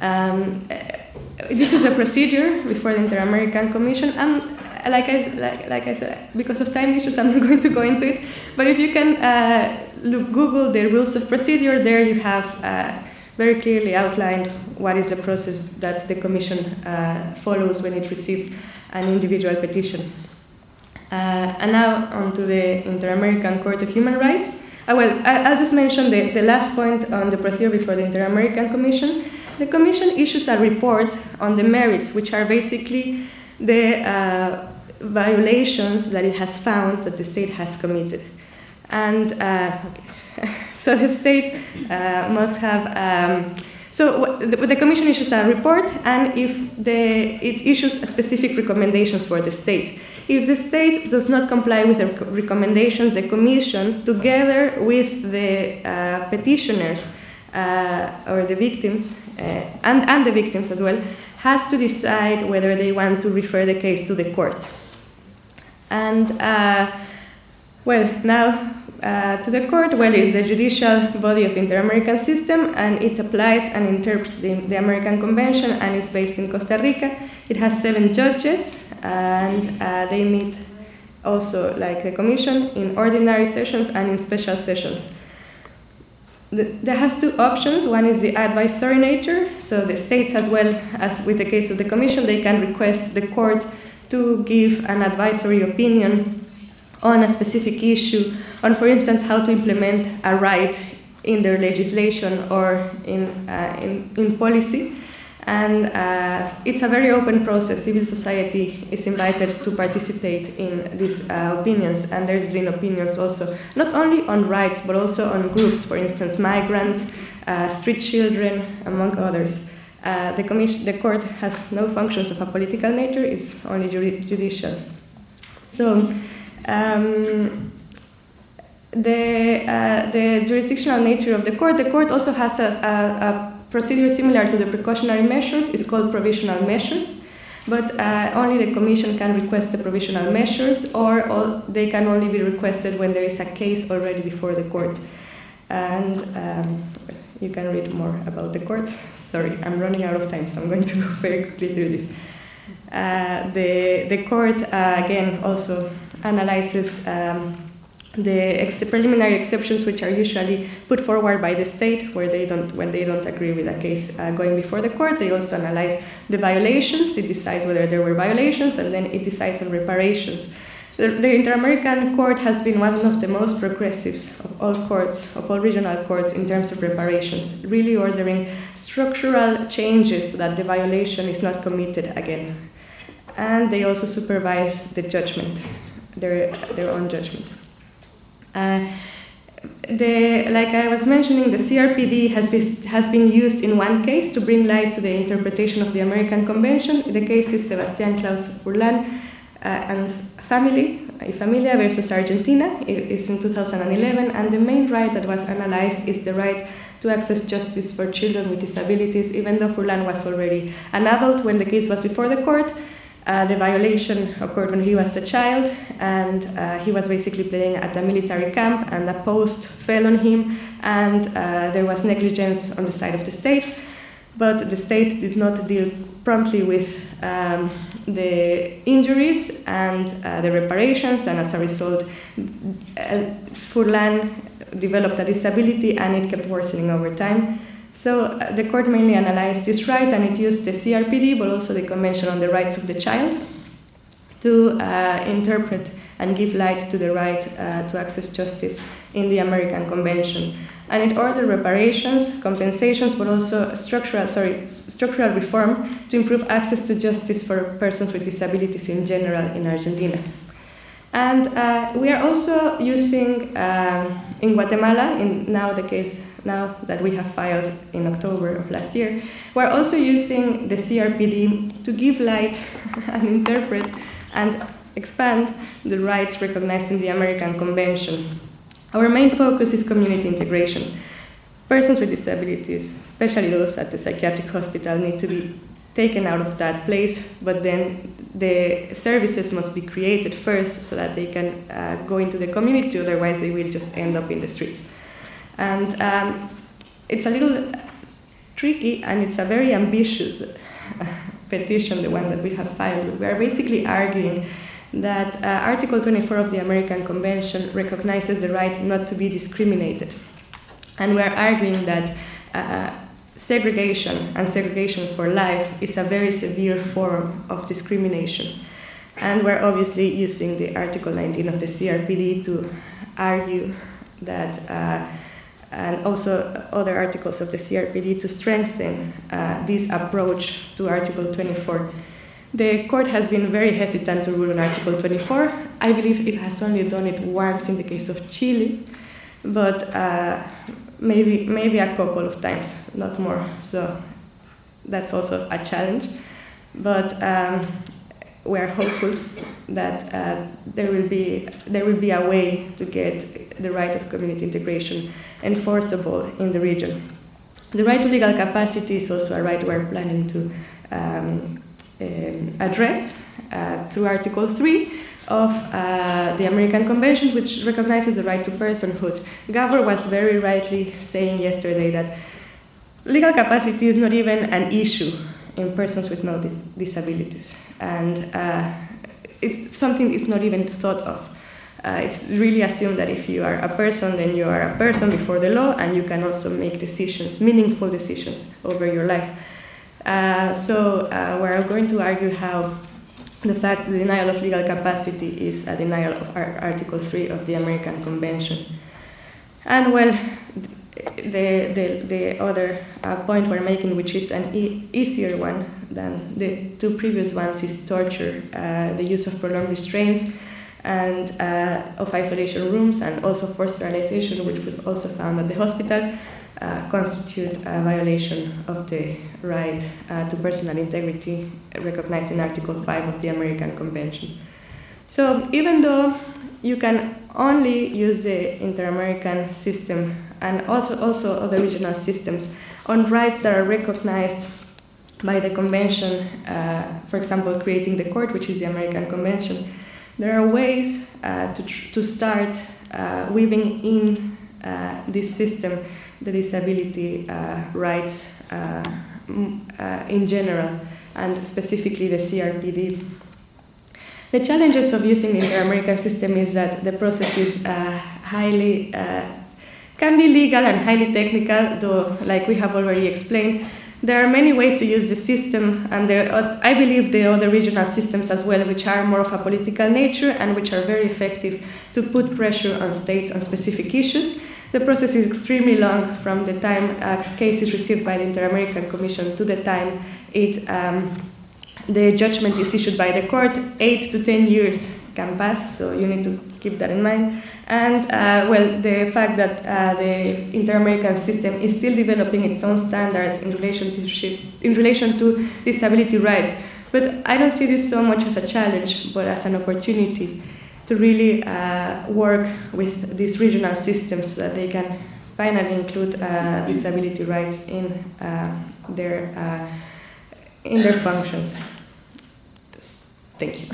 Um, this is a procedure before the Inter American Commission, and like I, like, like I said, because of time issues, I'm not (laughs) going to go into it. But if you can uh, look, Google the rules of procedure, there you have uh, very clearly outlined what is the process that the Commission uh, follows when it receives an individual petition. Uh, and now on to the Inter American Court of Human Rights. Uh, well, I, will just mention the, the last point on the procedure before the Inter American Commission. The Commission issues a report on the merits, which are basically the uh, violations that it has found that the state has committed. And uh, (laughs) so the state uh, must have. Um, so the, the, Commission issues a report, and if the, it issues specific recommendations for the state. If the state does not comply with the recommendations, the Commission, together with the uh, petitioners uh, or the victims, uh, and, and the victims as well, has to decide whether they want to refer the case to the court. And uh, well, now uh, to the court, well, it's the judicial body of the Inter-American system, and it applies and interprets the, the, American Convention, and is based in Costa Rica. It has seven judges, and uh, they meet also, like the Commission, in ordinary sessions and in special sessions. The, there has two options. One is the advisory nature, so the states, as well as with the case of the Commission, they can request the court to give an advisory opinion on a specific issue, on, for instance, how to implement a right in their legislation or in, uh, in, in policy. And uh, it's a very open process. Civil society is invited to participate in these uh, opinions, and there's been opinions also, not only on rights, but also on groups, for instance, migrants, uh, street children, among others. Uh, the, commission, the court has no functions of a political nature, it's only judicial. So, um, the, uh, the jurisdictional nature of the court, the court also has a, a, a procedure similar to the precautionary measures, it's called provisional measures, but uh, only the commission can request the provisional measures or, they can only be requested when there is a case already before the court. And um, you can read more about the court. (laughs) Sorry, I'm running out of time, so I'm going to go (laughs) very quickly through this. Uh, the, the court, uh, again, also analyzes um, the ex preliminary exceptions which are usually put forward by the state where they don't, when they don't agree with a case uh, going before the court. They also analyze the violations. It decides whether there were violations and then it decides on reparations. The, Inter-American Court has been one of the most progressives of all courts, of all regional courts in terms of reparations, really ordering structural changes so that the violation is not committed again. And they also supervise the judgment, their, their own judgment. Uh, the, like I was mentioning, the CRPD has been, has been used in one case to bring light to the interpretation of the American Convention. The case is Sebastián Claus Furlan uh, and family, familia versus Argentina. It is in 2011, and the main right that was analyzed is the right to access justice for children with disabilities, even though Furlan was already an adult when the case was before the court. Uh, the violation occurred when he was a child, and uh, he was basically playing at a military camp, and a post fell on him, and uh, there was negligence on the side of the state. But the state did not deal promptly with um, the injuries and uh, the reparations, and as a result, uh, Furlan developed a disability, and it kept worsening over time. So uh, the court mainly analyzed this right and it used the CRPD but also the Convention on the Rights of the Child to uh, interpret and give light to the right uh, to access justice in the American Convention. And it ordered reparations, compensations, but also structural, sorry, structural reform to improve access to justice for persons with disabilities in general in Argentina. And uh, we are also using um, in Guatemala, in now the case now that we have filed in October of last year, we're also using the CRPD to give light (laughs) and interpret and expand the rights recognized in the American Convention. Our main focus is community integration. Persons with disabilities, especially those at the psychiatric hospital, need to be taken out of that place, but then the services must be created first so that they can uh, go into the community, otherwise, they will just end up in the streets. And um, it's a little tricky and it's a very ambitious (laughs) petition, the one that we have filed. We are basically arguing that uh, Article 24 of the American Convention recognizes the right not to be discriminated. And we are arguing that uh, segregation and segregation for life is a very severe form of discrimination. And we're obviously using the Article 19 of the CRPD to argue that, uh, and also other articles of the CRPD to strengthen uh, this approach to Article 24. The court has been very hesitant to rule on Article 24. I believe it has only done it once in the case of Chile, but uh, maybe maybe a couple of times, not more. So that's also a challenge, but um, we're hopeful that uh, there will be there will be a way to get the right of community integration enforceable in the region. The right to legal capacity is also a right we're planning to um, um, address uh, through Article 3 of uh, the American Convention, which recognizes the right to personhood. Gabor was very rightly saying yesterday that legal capacity is not even an issue in persons with no dis disabilities, and uh, it's something that's not even thought of. Uh, it's really assumed that if you are a person, then you are a person before the law, and you can also make decisions, meaningful decisions over your life. Uh, so uh, we're going to argue how the fact the denial of legal capacity is a denial of Article 3 of the American Convention. And well, the, the, the other uh, point we're making, which is an e easier one than the two previous ones, is torture, uh, the use of prolonged restraints and uh, of isolation rooms, and also forced sterilization, which we've also found at the hospital, uh, constitute a violation of the right uh, to personal integrity recognized in Article 5 of the American Convention. So even though you can only use the inter-American system and also, also other regional systems on rights that are recognized by the convention, uh, for example, creating the court, which is the American Convention, there are ways uh, to, to start uh, weaving in uh, this system the disability uh, rights uh, in general, and specifically the CRPD. The challenges of using the inter-American system is that the process is highly can be legal and highly technical, though, like we have already explained, there are many ways to use the system, and there, I believe there are other regional systems as well, which are more of a political nature and which are very effective to put pressure on states on specific issues. The process is extremely long from the time a case is received by the Inter American Commission to the time it, um, the judgment is issued by the court. Eight to ten years can pass, so you need to keep that in mind. And uh, well, the fact that uh, the inter-American system is still developing its own standards in relation to in relation to disability rights. But I don't see this so much as a challenge, but as an opportunity to really uh, work with these regional systems so that they can finally include uh, disability rights in uh, their in their functions. Thank you.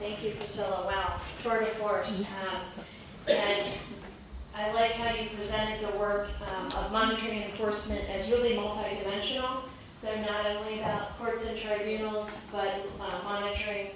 Thank you, Priscilla. Wow, tour de force. Um, and I like how you presented the work um, of monitoring enforcement as really multidimensional. So not only about courts and tribunals, but uh, monitoring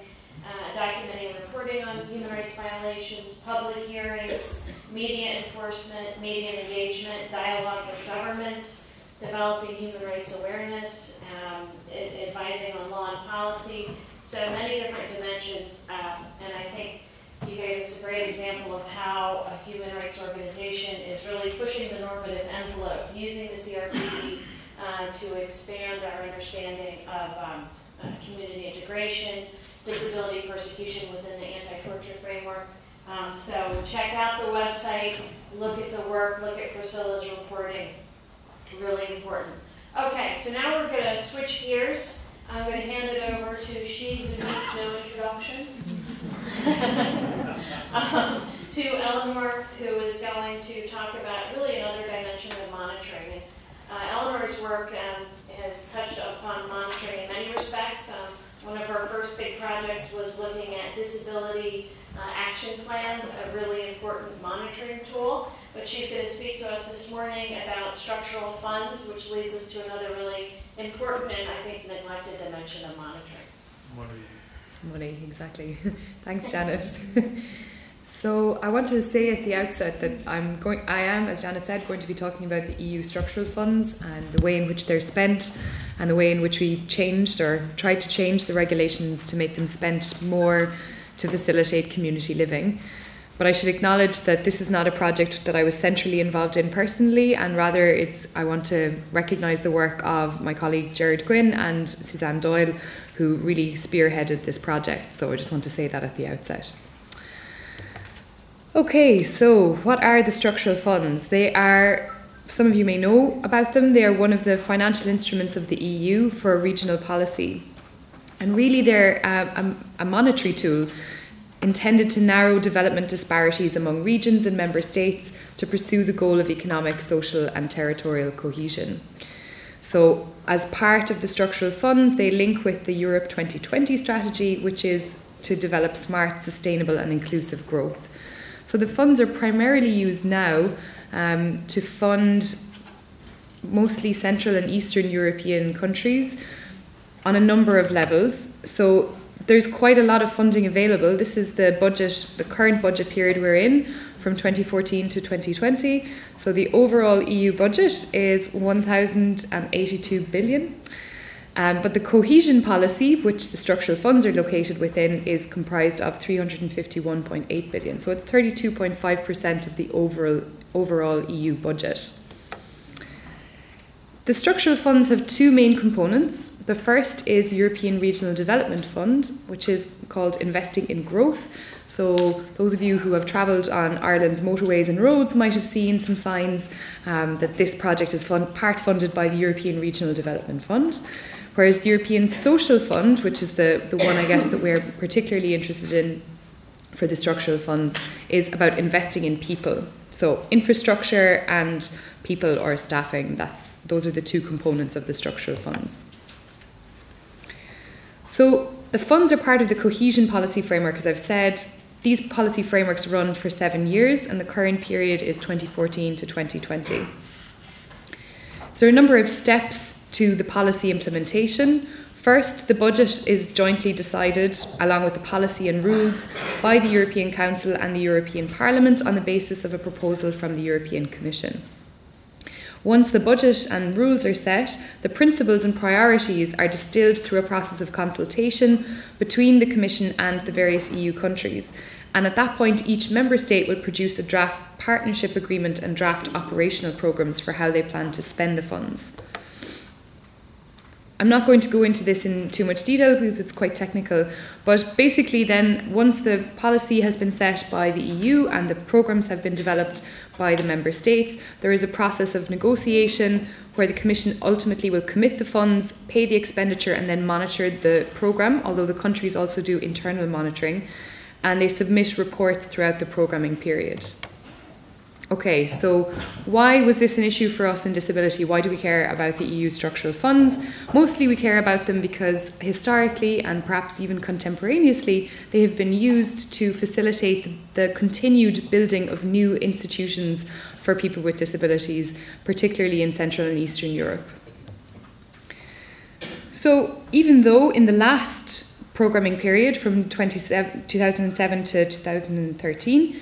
uh, documenting and reporting on human rights violations, public hearings, media enforcement, media engagement, dialogue with governments, developing human rights awareness, um, advising on law and policy. So many different dimensions, uh, and I think you gave us a great example of how a human rights organization is really pushing the normative envelope, using the CRPD uh, to expand our understanding of um, uh, community integration, disability persecution within the anti-torture framework. Um, so check out the website, look at the work, look at Priscilla's reporting. Really important. Okay, so now we're going to switch gears. I'm going to hand it over to she who needs no introduction. (laughs) um, to Eleanor, who is going to talk about really another dimension of monitoring. Uh, Eleanor's work um, has touched upon monitoring in many respects. Um, one of our first big projects was looking at disability uh, action plans, a really important monitoring tool. But she's going to speak to us this morning about structural funds, which leads us to another really important and I think neglected dimension of monitoring. Money. Money, exactly. (laughs) Thanks, Janet. (laughs) So I want to say at the outset that I'm going I am as Janet said going to be talking about the EU structural funds and the way in which they're spent and the way in which we changed or tried to change the regulations to make them spent more to facilitate community living. But I should acknowledge that this is not a project that I was centrally involved in personally, and rather it's I want to recognise the work of my colleague Gerard Quinn and Suzanne Doyle, who really spearheaded this project. So I just want to say that at the outset. Okay, so what are the structural funds? They are, some of you may know about them, they are one of the financial instruments of the EU for regional policy. And really, they're uh, a, a monetary tool intended to narrow development disparities among regions and member states to pursue the goal of economic, social, and territorial cohesion. So, as part of the structural funds, they link with the Europe 2020 strategy, which is to develop smart, sustainable, and inclusive growth. So the funds are primarily used now um, to fund mostly Central and Eastern European countries on a number of levels. So there's quite a lot of funding available. This is the budget, the current budget period we're in from 2014 to 2020. So the overall EU budget is 1,082 billion. Um, but the cohesion policy, which the structural funds are located within, is comprised of 351.8 billion. So it's 32.5% of the overall, overall EU budget. The structural funds have two main components. The first is the European Regional Development Fund, which is called Investing in Growth. So, those of you who have travelled on Ireland's motorways and roads might have seen some signs um, that this project is fund, part funded by the European Regional Development Fund. Whereas the European Social Fund, which is the, the one I guess that we're particularly interested in for the structural funds, is about investing in people. So infrastructure and people or staffing, that's those are the two components of the structural funds. So the funds are part of the cohesion policy framework, as I've said. These policy frameworks run for seven years, and the current period is 2014 to 2020. So, a number of steps to the policy implementation. First, the budget is jointly decided, along with the policy and rules, by the European Council and the European Parliament on the basis of a proposal from the European Commission. Once the budget and rules are set, the principles and priorities are distilled through a process of consultation between the Commission and the various EU countries. And at that point, each member state will produce a draft partnership agreement and draft operational programmes for how they plan to spend the funds. I'm not going to go into this in too much detail because it's quite technical, but basically, then once the policy has been set by the EU and the programs have been developed by the member states, there is a process of negotiation where the Commission ultimately will commit the funds, pay the expenditure, and then monitor the program, although the countries also do internal monitoring, and they submit reports throughout the programming period. Okay, so why was this an issue for us in disability? Why do we care about the EU structural funds? Mostly we care about them because historically and perhaps even contemporaneously, they have been used to facilitate the, the continued building of new institutions for people with disabilities, particularly in Central and Eastern Europe. So, even though in the last programming period from 2007 to 2013,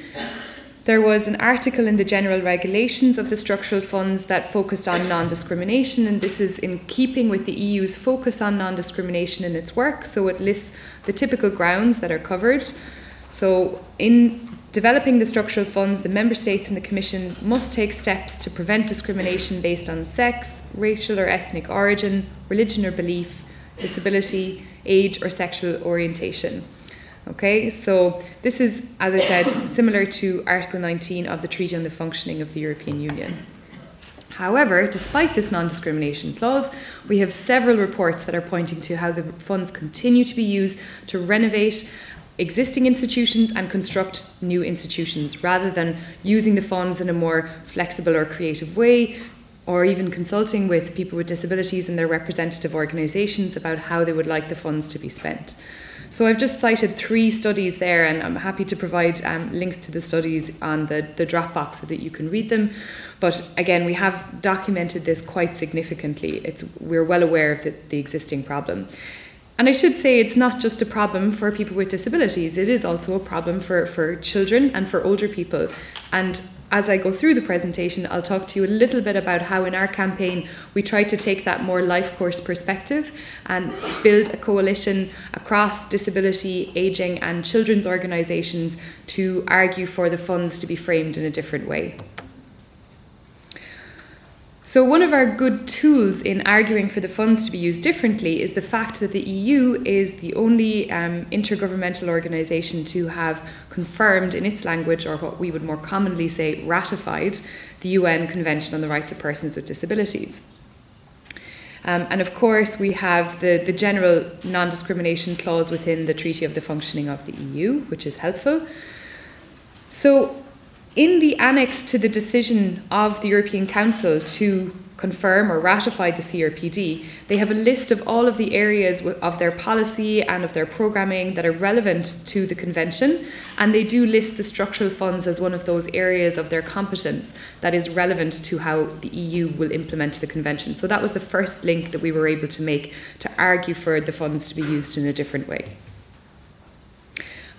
there was an article in the general regulations of the structural funds that focused on non discrimination, and this is in keeping with the EU's focus on non discrimination in its work. So it lists the typical grounds that are covered. So, in developing the structural funds, the Member States and the Commission must take steps to prevent discrimination based on sex, racial or ethnic origin, religion or belief, disability, age, or sexual orientation. Okay, so this is, as I said, similar to Article 19 of the Treaty on the Functioning of the European Union. However, despite this non discrimination clause, we have several reports that are pointing to how the funds continue to be used to renovate existing institutions and construct new institutions rather than using the funds in a more flexible or creative way or even consulting with people with disabilities and their representative organisations about how they would like the funds to be spent. So I've just cited three studies there, and I'm happy to provide um, links to the studies on the, the Dropbox so that you can read them. But again, we have documented this quite significantly. It's, we're well aware of the, the existing problem. And I should say it's not just a problem for people with disabilities, it is also a problem for, for children and for older people. And as I go through the presentation, I'll talk to you a little bit about how in our campaign we try to take that more life course perspective and build a coalition across disability, ageing, and children's organisations to argue for the funds to be framed in a different way. So, one of our good tools in arguing for the funds to be used differently is the fact that the EU is the only um, intergovernmental organisation to have confirmed in its language, or what we would more commonly say, ratified, the UN Convention on the Rights of Persons with Disabilities. Um, and of course, we have the, the general non discrimination clause within the Treaty of the Functioning of the EU, which is helpful. So, in the annex to the decision of the European Council to confirm or ratify the CRPD, they have a list of all of the areas of their policy and of their programming that are relevant to the convention, and they do list the structural funds as one of those areas of their competence that is relevant to how the EU will implement the convention. So that was the first link that we were able to make to argue for the funds to be used in a different way.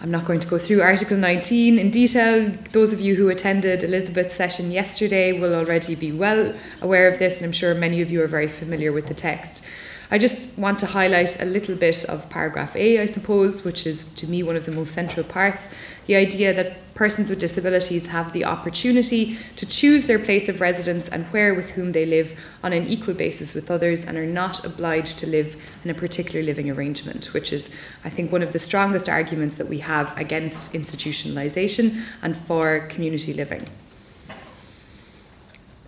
I'm not going to go through Article 19 in detail. Those of you who attended Elizabeth's session yesterday will already be well aware of this, and I'm sure many of you are very familiar with the text. I just want to highlight a little bit of paragraph A, I suppose, which is to me one of the most central parts the idea that persons with disabilities have the opportunity to choose their place of residence and where with whom they live on an equal basis with others and are not obliged to live in a particular living arrangement, which is, I think, one of the strongest arguments that we have against institutionalisation and for community living.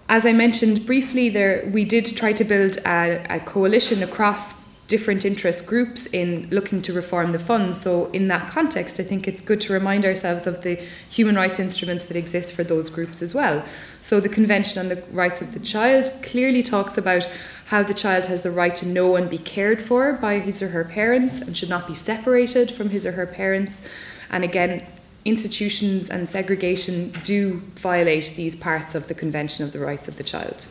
As I mentioned briefly, there we did try to build a, a coalition across different interest groups in looking to reform the funds. So, in that context, I think it's good to remind ourselves of the human rights instruments that exist for those groups as well. So, the Convention on the Rights of the Child clearly talks about how the child has the right to know and be cared for by his or her parents and should not be separated from his or her parents. And again, institutions and segregation do violate these parts of the Convention of the Rights of the Child.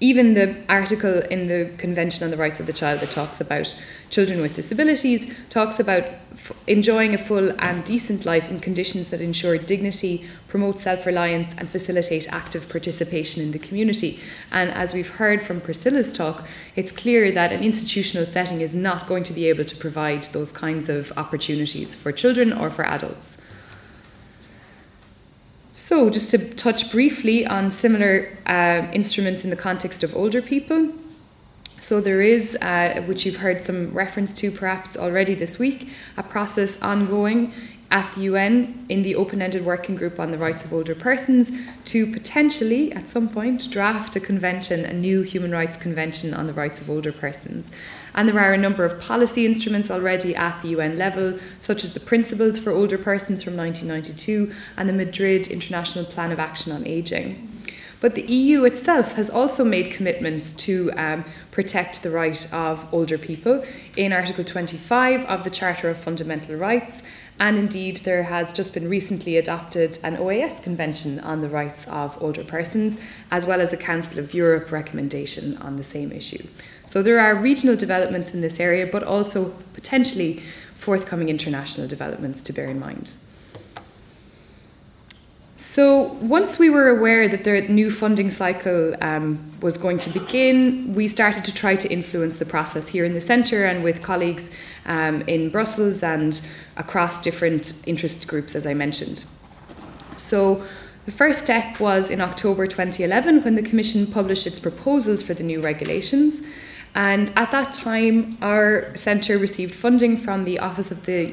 Even the article in the Convention on the Rights of the Child that talks about children with disabilities talks about enjoying a full and decent life in conditions that ensure dignity, promote self reliance, and facilitate active participation in the community. And as we've heard from Priscilla's talk, it's clear that an institutional setting is not going to be able to provide those kinds of opportunities for children or for adults. So, just to touch briefly on similar uh, instruments in the context of older people. So, there is, uh, which you've heard some reference to perhaps already this week, a process ongoing at the UN in the open ended working group on the rights of older persons to potentially, at some point, draft a convention, a new human rights convention on the rights of older persons. And there are a number of policy instruments already at the UN level, such as the Principles for Older Persons from 1992 and the Madrid International Plan of Action on Aging. But the EU itself has also made commitments to um, protect the right of older people in Article 25 of the Charter of Fundamental Rights. And indeed, there has just been recently adopted an OAS Convention on the Rights of Older Persons, as well as a Council of Europe recommendation on the same issue. So there are regional developments in this area, but also potentially forthcoming international developments to bear in mind. So once we were aware that the new funding cycle um, was going to begin, we started to try to influence the process here in the centre and with colleagues um, in Brussels and across different interest groups, as I mentioned. So the first step was in October 2011 when the Commission published its proposals for the new regulations. And at that time, our centre received funding from the Office of the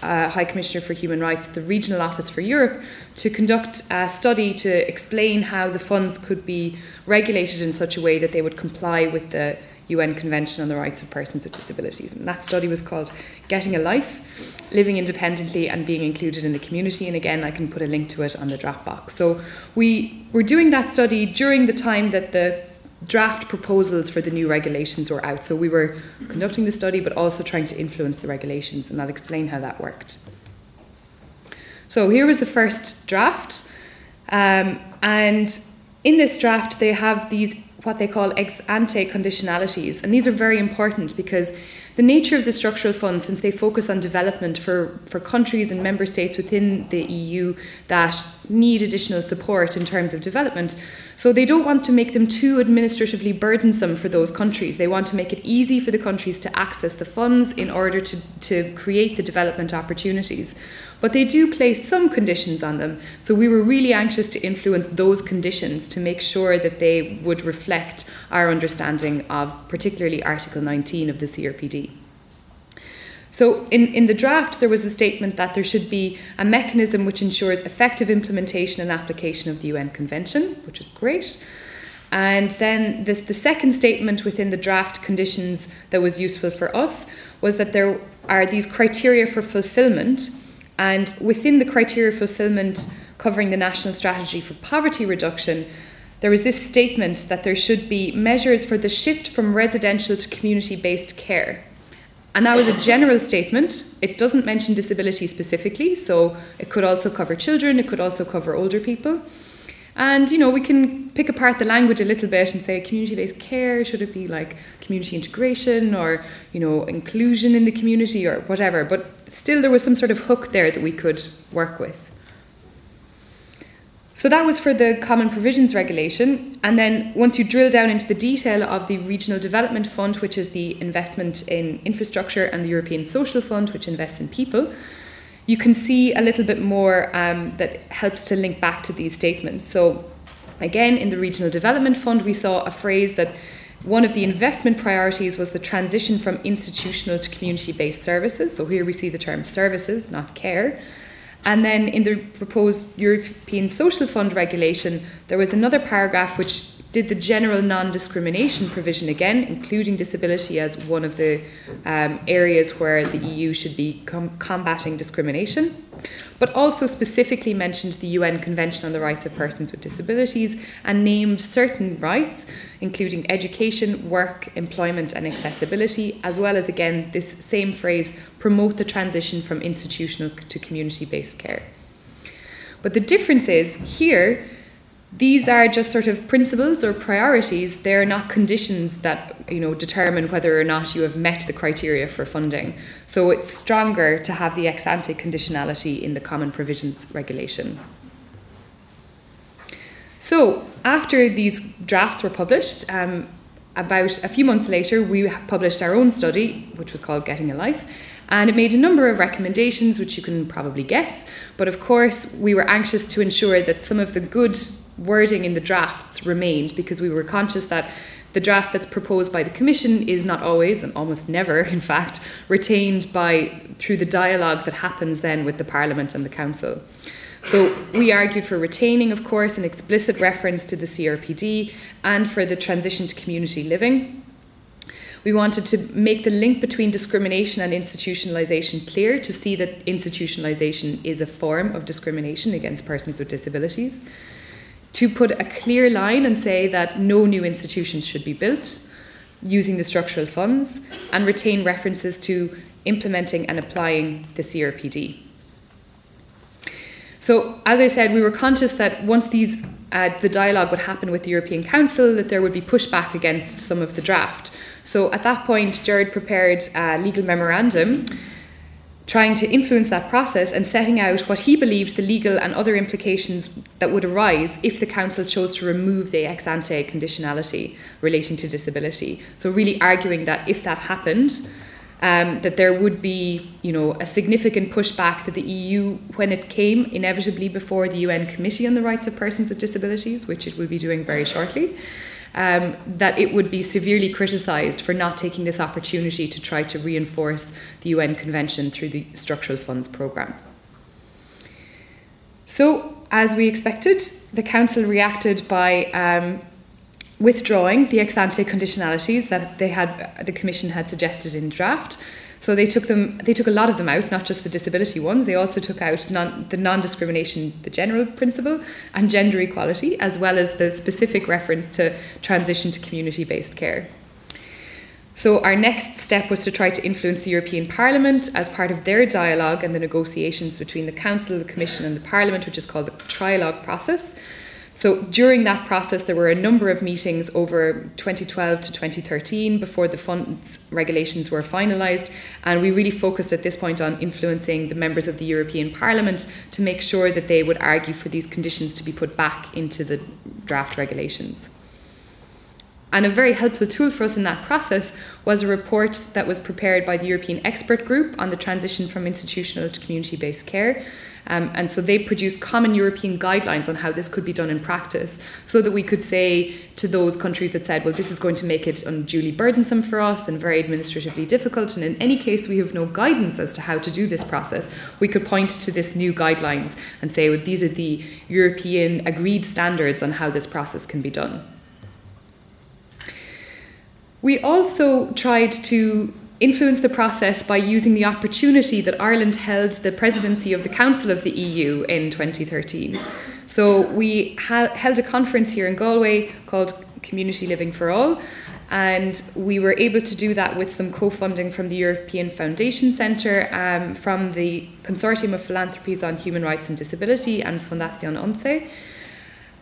uh, High Commissioner for Human Rights, the Regional Office for Europe, to conduct a study to explain how the funds could be regulated in such a way that they would comply with the UN Convention on the Rights of Persons with Disabilities. And that study was called Getting a Life Living Independently and Being Included in the Community. And again, I can put a link to it on the Dropbox. So we were doing that study during the time that the draft proposals for the new regulations were out. So we were conducting the study, but also trying to influence the regulations, and I'll explain how that worked. So here was the first draft, um, and in this draft they have these what they call ex ante conditionalities, and these are very important because the nature of the structural funds, since they focus on development for, for countries and member states within the EU that need additional support in terms of development, so they don't want to make them too administratively burdensome for those countries. They want to make it easy for the countries to access the funds in order to, to create the development opportunities. But they do place some conditions on them. So we were really anxious to influence those conditions to make sure that they would reflect our understanding of particularly Article 19 of the CRPD. So, in, in the draft, there was a statement that there should be a mechanism which ensures effective implementation and application of the UN Convention, which is great. And then this, the second statement within the draft conditions that was useful for us was that there are these criteria for fulfillment. And within the criteria fulfillment covering the national strategy for poverty reduction, there was this statement that there should be measures for the shift from residential to community based care. And that was a general statement. It doesn't mention disability specifically, so it could also cover children, it could also cover older people. And you know, we can pick apart the language a little bit and say community-based care, should it be like community integration or, you know, inclusion in the community or whatever, but still there was some sort of hook there that we could work with. So that was for the Common Provisions Regulation. And then once you drill down into the detail of the Regional Development Fund, which is the investment in infrastructure, and the European Social Fund, which invests in people, you can see a little bit more um, that helps to link back to these statements. So, again, in the Regional Development Fund, we saw a phrase that one of the investment priorities was the transition from institutional to community based services. So, here we see the term services, not care. And then in the proposed European Social Fund regulation, there was another paragraph which did the general non discrimination provision again, including disability as one of the um, areas where the EU should be com- combating discrimination, but also specifically mentioned the UN Convention on the Rights of Persons with Disabilities and named certain rights, including education, work, employment, and accessibility, as well as again this same phrase promote the transition from institutional to community based care. But the difference is here, these are just sort of principles or priorities. They're not conditions that you know determine whether or not you have met the criteria for funding. So it's stronger to have the ex ante conditionality in the common provisions regulation. So after these drafts were published um, about a few months later we published our own study which was called getting a life and it made a number of recommendations which you can probably guess. But of course we were anxious to ensure that some of the good wording in the drafts remained because we were conscious that the draft that's proposed by the commission is not always and almost never (laughs) in fact retained by through the dialogue that happens then with the parliament and the council. So we argued for retaining of course an explicit reference to the CRPD and for the transition to community living. We wanted to make the link between discrimination and institutionalization clear to see that institutionalization is a form of discrimination against persons with disabilities to put a clear line and say that no new institutions should be built using the structural funds and retain references to implementing and applying the CRPD. So, as I said, we were conscious that once these uh, the dialogue would happen with the European Council, that there would be pushback against some of the draft. So, at that point, Gerard prepared a legal memorandum trying to influence that process and setting out what he believed the legal and other implications that would arise if the council chose to remove the ex ante conditionality relating to disability. So really arguing that if that happened, um, that there would be, you know, a significant pushback that the EU, when it came inevitably before the UN Committee on the Rights of Persons with Disabilities, which it will be doing very shortly, um, that it would be severely criticised for not taking this opportunity to try to reinforce the UN Convention through the Structural Funds Programme. So, as we expected, the Council reacted by um, withdrawing the ex ante conditionalities that they had, the Commission had suggested in draft. So they took them. They took a lot of them out, not just the disability ones. They also took out non, the non-discrimination, the general principle, and gender equality, as well as the specific reference to transition to community-based care. So our next step was to try to influence the European Parliament as part of their dialogue and the negotiations between the Council, the Commission, and the Parliament, which is called the trilogue process. So during that process, there were a number of meetings over 2012 to 2013 before the funds regulations were finalised, and we really focused at this point on influencing the members of the European Parliament to make sure that they would argue for these conditions to be put back into the draft regulations. And a very helpful tool for us in that process was a report that was prepared by the European Expert Group on the transition from institutional to community based care. Um, and so they produced common European guidelines on how this could be done in practice so that we could say to those countries that said, well, this is going to make it unduly burdensome for us and very administratively difficult. And in any case, we have no guidance as to how to do this process. We could point to this new guidelines and say, well, these are the European agreed standards on how this process can be done. We also tried to influence the process by using the opportunity that Ireland held the presidency of the Council of the EU in 2013. So we held a conference here in Galway called Community Living for All, and we were able to do that with some co-funding from the European Foundation Centre, um, from the Consortium of Philanthropies on Human Rights and Disability, and Fundación ONCE.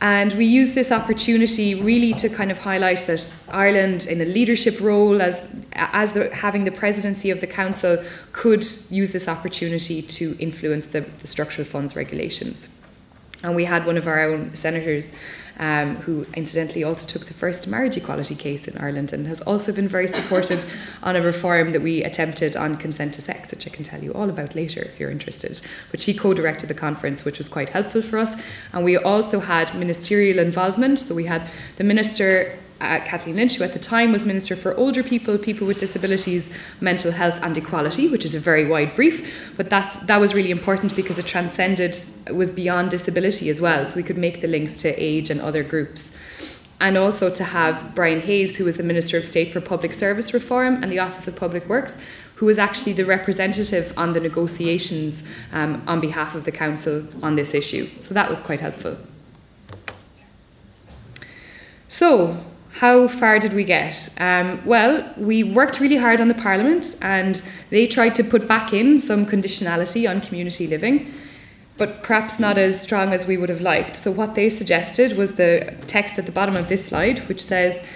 And we use this opportunity really to kind of highlight that Ireland, in a leadership role as as the, having the presidency of the council, could use this opportunity to influence the, the structural funds regulations. And we had one of our own senators um, who incidentally also took the first marriage equality case in Ireland and has also been very supportive (laughs) on a reform that we attempted on consent to sex, which I can tell you all about later if you're interested. But she co directed the conference, which was quite helpful for us. And we also had ministerial involvement. So we had the minister uh, Kathleen Lynch, who at the time was Minister for Older People, People with Disabilities, Mental Health and Equality, which is a very wide brief, but that's, that was really important because it transcended, was beyond disability as well, so we could make the links to age and other groups. And also to have Brian Hayes, who was the Minister of State for Public Service Reform and the Office of Public Works, who was actually the representative on the negotiations um, on behalf of the Council on this issue. So that was quite helpful. So, how far did we get? Um, well, we worked really hard on the Parliament and they tried to put back in some conditionality on community living, but perhaps not as strong as we would have liked. So, what they suggested was the text at the bottom of this slide, which says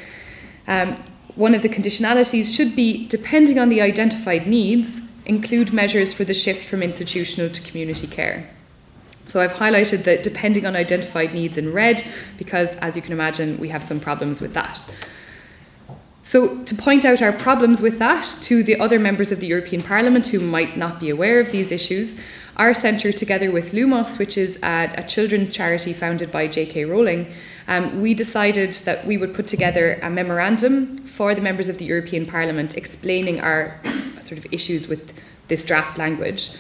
um, one of the conditionalities should be depending on the identified needs, include measures for the shift from institutional to community care. So I've highlighted that depending on identified needs in red because, as you can imagine, we have some problems with that. So, to point out our problems with that to the other members of the European Parliament who might not be aware of these issues, our centre, together with Lumos, which is a, a children's charity founded by J.K. Rowling, um, we decided that we would put together a memorandum for the members of the European Parliament explaining our sort of issues with this draft language.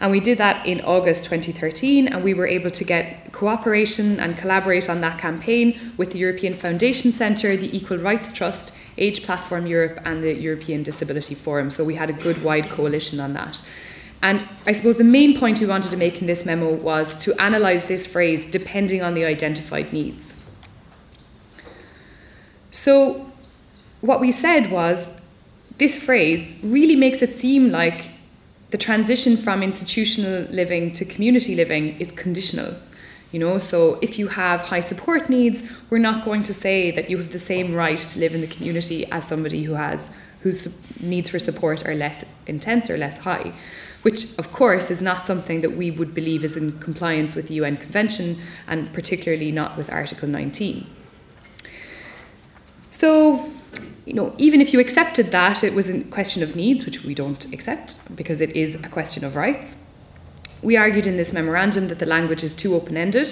And we did that in August 2013, and we were able to get cooperation and collaborate on that campaign with the European Foundation Centre, the Equal Rights Trust, Age Platform Europe, and the European Disability Forum. So we had a good wide coalition on that. And I suppose the main point we wanted to make in this memo was to analyse this phrase depending on the identified needs. So, what we said was this phrase really makes it seem like the transition from institutional living to community living is conditional. You know, so if you have high support needs, we're not going to say that you have the same right to live in the community as somebody who has whose needs for support are less intense or less high, which of course is not something that we would believe is in compliance with the UN Convention and particularly not with Article 19. So you know, even if you accepted that it was a question of needs, which we don't accept because it is a question of rights, we argued in this memorandum that the language is too open ended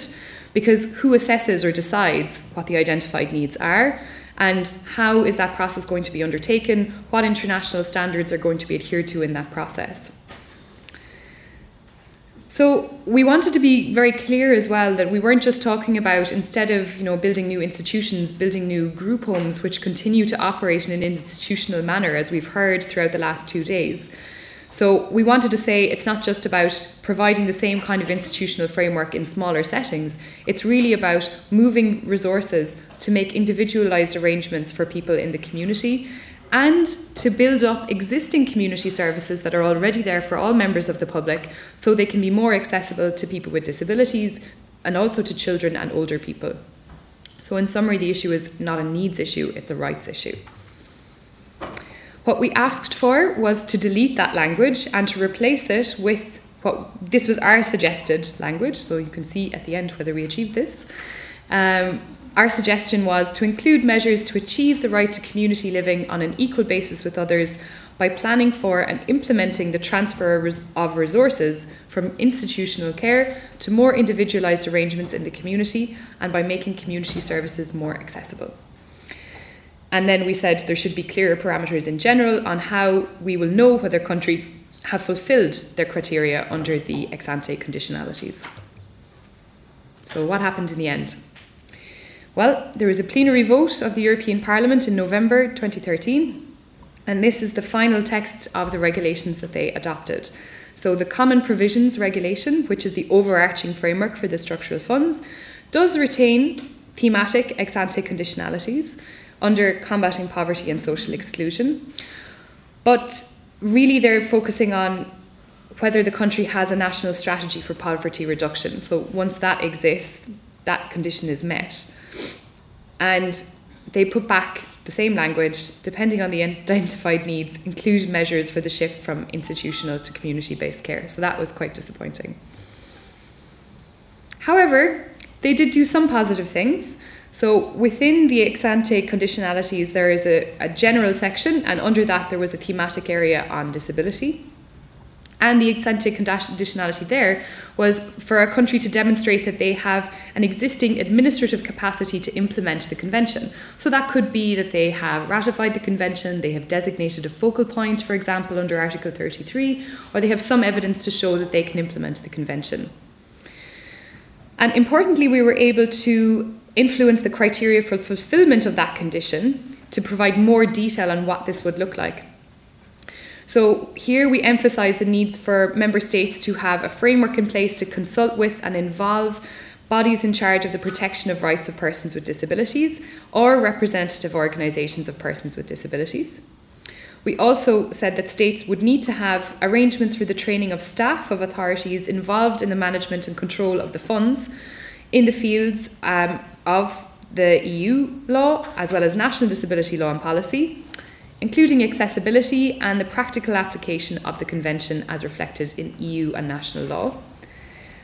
because who assesses or decides what the identified needs are and how is that process going to be undertaken, what international standards are going to be adhered to in that process. So we wanted to be very clear as well that we weren't just talking about instead of you know building new institutions, building new group homes which continue to operate in an institutional manner as we've heard throughout the last two days. So we wanted to say it's not just about providing the same kind of institutional framework in smaller settings. It's really about moving resources to make individualized arrangements for people in the community and to build up existing community services that are already there for all members of the public so they can be more accessible to people with disabilities and also to children and older people. So, in summary, the issue is not a needs issue, it's a rights issue. What we asked for was to delete that language and to replace it with what this was our suggested language, so you can see at the end whether we achieved this. Um, our suggestion was to include measures to achieve the right to community living on an equal basis with others by planning for and implementing the transfer of resources from institutional care to more individualised arrangements in the community and by making community services more accessible. And then we said there should be clearer parameters in general on how we will know whether countries have fulfilled their criteria under the ex ante conditionalities. So, what happened in the end? Well, there was a plenary vote of the European Parliament in November 2013, and this is the final text of the regulations that they adopted. So, the Common Provisions Regulation, which is the overarching framework for the structural funds, does retain thematic ex ante conditionalities under combating poverty and social exclusion, but really they're focusing on whether the country has a national strategy for poverty reduction. So, once that exists, that condition is met. And they put back the same language, depending on the identified needs, include measures for the shift from institutional to community based care. So that was quite disappointing. However, they did do some positive things. So within the ex ante conditionalities, there is a, a general section, and under that, there was a thematic area on disability. And the ante conditionality there was for a country to demonstrate that they have an existing administrative capacity to implement the convention. So that could be that they have ratified the convention, they have designated a focal point, for example, under Article 33, or they have some evidence to show that they can implement the convention. And importantly, we were able to influence the criteria for fulfillment of that condition to provide more detail on what this would look like. So here we emphasize the needs for member states to have a framework in place to consult with and involve bodies in charge of the protection of rights of persons with disabilities or representative organisations of persons with disabilities. We also said that states would need to have arrangements for the training of staff of authorities involved in the management and control of the funds in the fields um, of the EU law as well as national disability law and policy, including accessibility and the practical application of the Convention as reflected in EU and national law.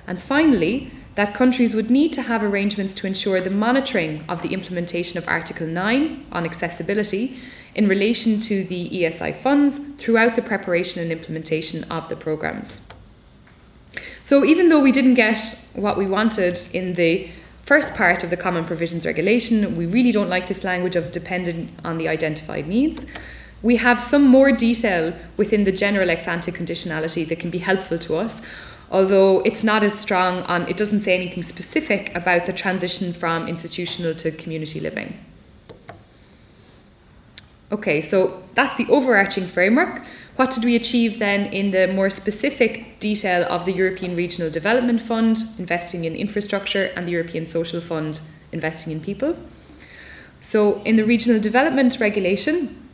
And finally, that countries would need to have arrangements to ensure the monitoring of the implementation of Article 9 on accessibility in relation to the ESI funds throughout the preparation and implementation of the programmes. So, even though we didn't get what we wanted in the first part of the Common Provisions Regulation, we really don't like this language of dependent on the identified needs. We have some more detail within the general ex ante conditionality that can be helpful to us, although it's not as strong on, it doesn't say anything specific about the transition from institutional to community living. Okay, so that's the overarching framework. What did we achieve then in the more specific detail of the European Regional Development Fund, investing in infrastructure, and the European Social Fund, investing in people? So, in the Regional Development Regulation,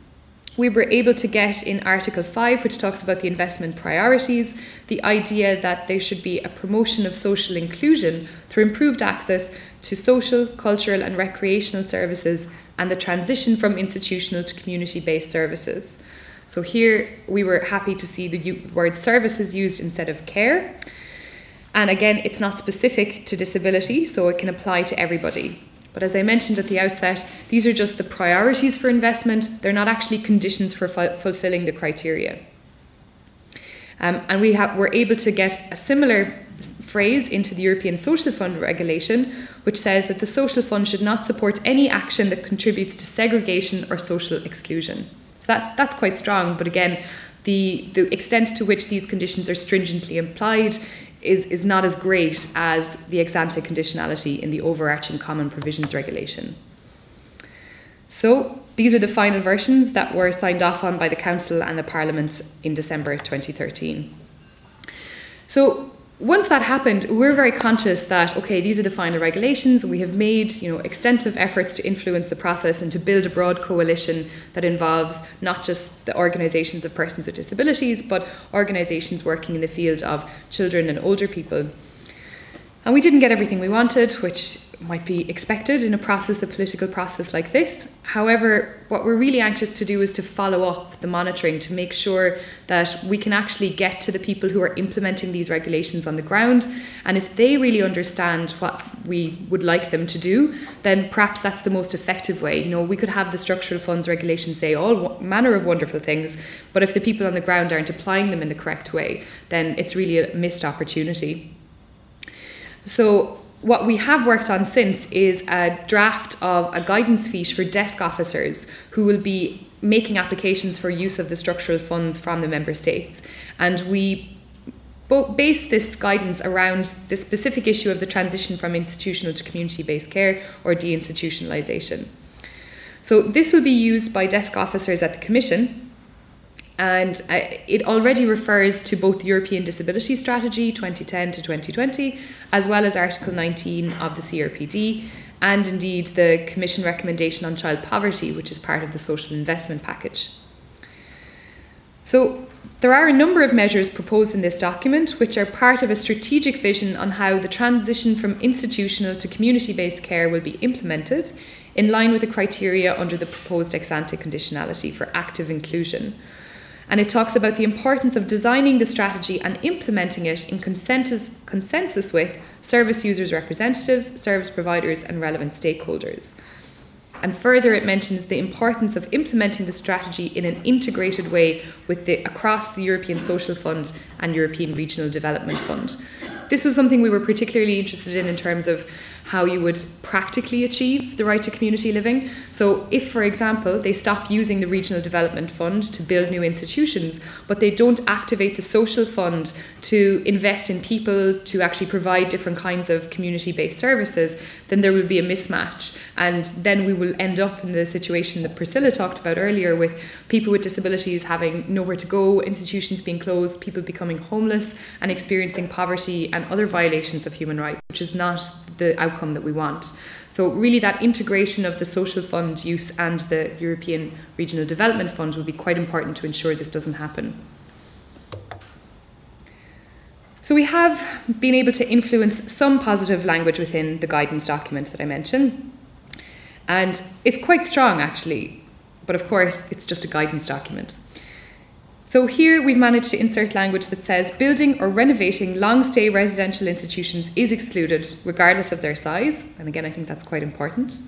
we were able to get in Article 5, which talks about the investment priorities, the idea that there should be a promotion of social inclusion through improved access to social, cultural, and recreational services and the transition from institutional to community based services. So here we were happy to see the word services used instead of care. And again, it's not specific to disability, so it can apply to everybody. But as I mentioned at the outset, these are just the priorities for investment, they're not actually conditions for fu fulfilling the criteria. Um, and we were able to get a similar phrase into the European Social Fund regulation, which says that the social fund should not support any action that contributes to segregation or social exclusion. So that, that's quite strong, but again, the, the extent to which these conditions are stringently implied is, is not as great as the ex ante conditionality in the overarching Common Provisions Regulation. So these are the final versions that were signed off on by the Council and the Parliament in December 2013. So once that happened, we are very conscious that okay, these are the final regulations. We have made you know extensive efforts to influence the process and to build a broad coalition that involves not just the organisations of persons with disabilities, but organisations working in the field of children and older people. And we didn't get everything we wanted, which might be expected in a process, a political process like this. However, what we're really anxious to do is to follow up the monitoring to make sure that we can actually get to the people who are implementing these regulations on the ground. And if they really understand what we would like them to do, then perhaps that's the most effective way. You know, we could have the structural funds regulations say all manner of wonderful things, but if the people on the ground aren't applying them in the correct way, then it's really a missed opportunity. So what we have worked on since is a draft of a guidance fiche for desk officers who will be making applications for use of the structural funds from the member states. And we base this guidance around the specific issue of the transition from institutional to community based care or deinstitutionalisation. So, this will be used by desk officers at the Commission and uh, it already refers to both the European Disability Strategy 2010 to 2020, as well as Article 19 of the CRPD, and indeed the Commission recommendation on child poverty, which is part of the social investment package. So there are a number of measures proposed in this document which are part of a strategic vision on how the transition from institutional to community based care will be implemented in line with the criteria under the proposed ex ante conditionality for active inclusion. And it talks about the importance of designing the strategy and implementing it in consensus, consensus with service users' representatives, service providers, and relevant stakeholders. And further, it mentions the importance of implementing the strategy in an integrated way with the across the European Social Fund and European Regional Development Fund. This was something we were particularly interested in in terms of how you would practically achieve the right to community living. So, if, for example, they stop using the Regional Development Fund to build new institutions, but they don't activate the Social Fund to invest in people to actually provide different kinds of community based services, then there will be a mismatch. And then we will end up in the situation that Priscilla talked about earlier with people with disabilities having nowhere to go, institutions being closed, people becoming homeless and experiencing poverty and other violations of human rights, which is not the outcome that we want. So, really, that integration of the social fund use and the European Regional Development Fund will be quite important to ensure this doesn't happen. So, we have been able to influence some positive language within the guidance document that I mentioned. And it's quite strong, actually, but of course, it's just a guidance document. So here we've managed to insert language that says building or renovating long stay residential institutions is excluded regardless of their size. And again, I think that's quite important.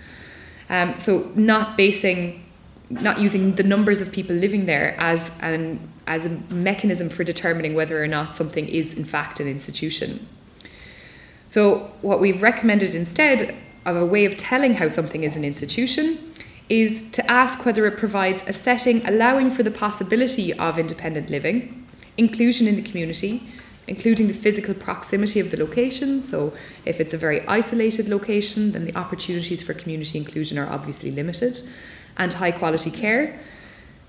Um, so not basing, not using the numbers of people living there as an as a mechanism for determining whether or not something is in fact an institution. So what we've recommended instead of a way of telling how something is an institution is to ask whether it provides a setting allowing for the possibility of independent living, inclusion in the community, including the physical proximity of the location. So, if it's a very isolated location, then the opportunities for community inclusion are obviously limited, and high quality care.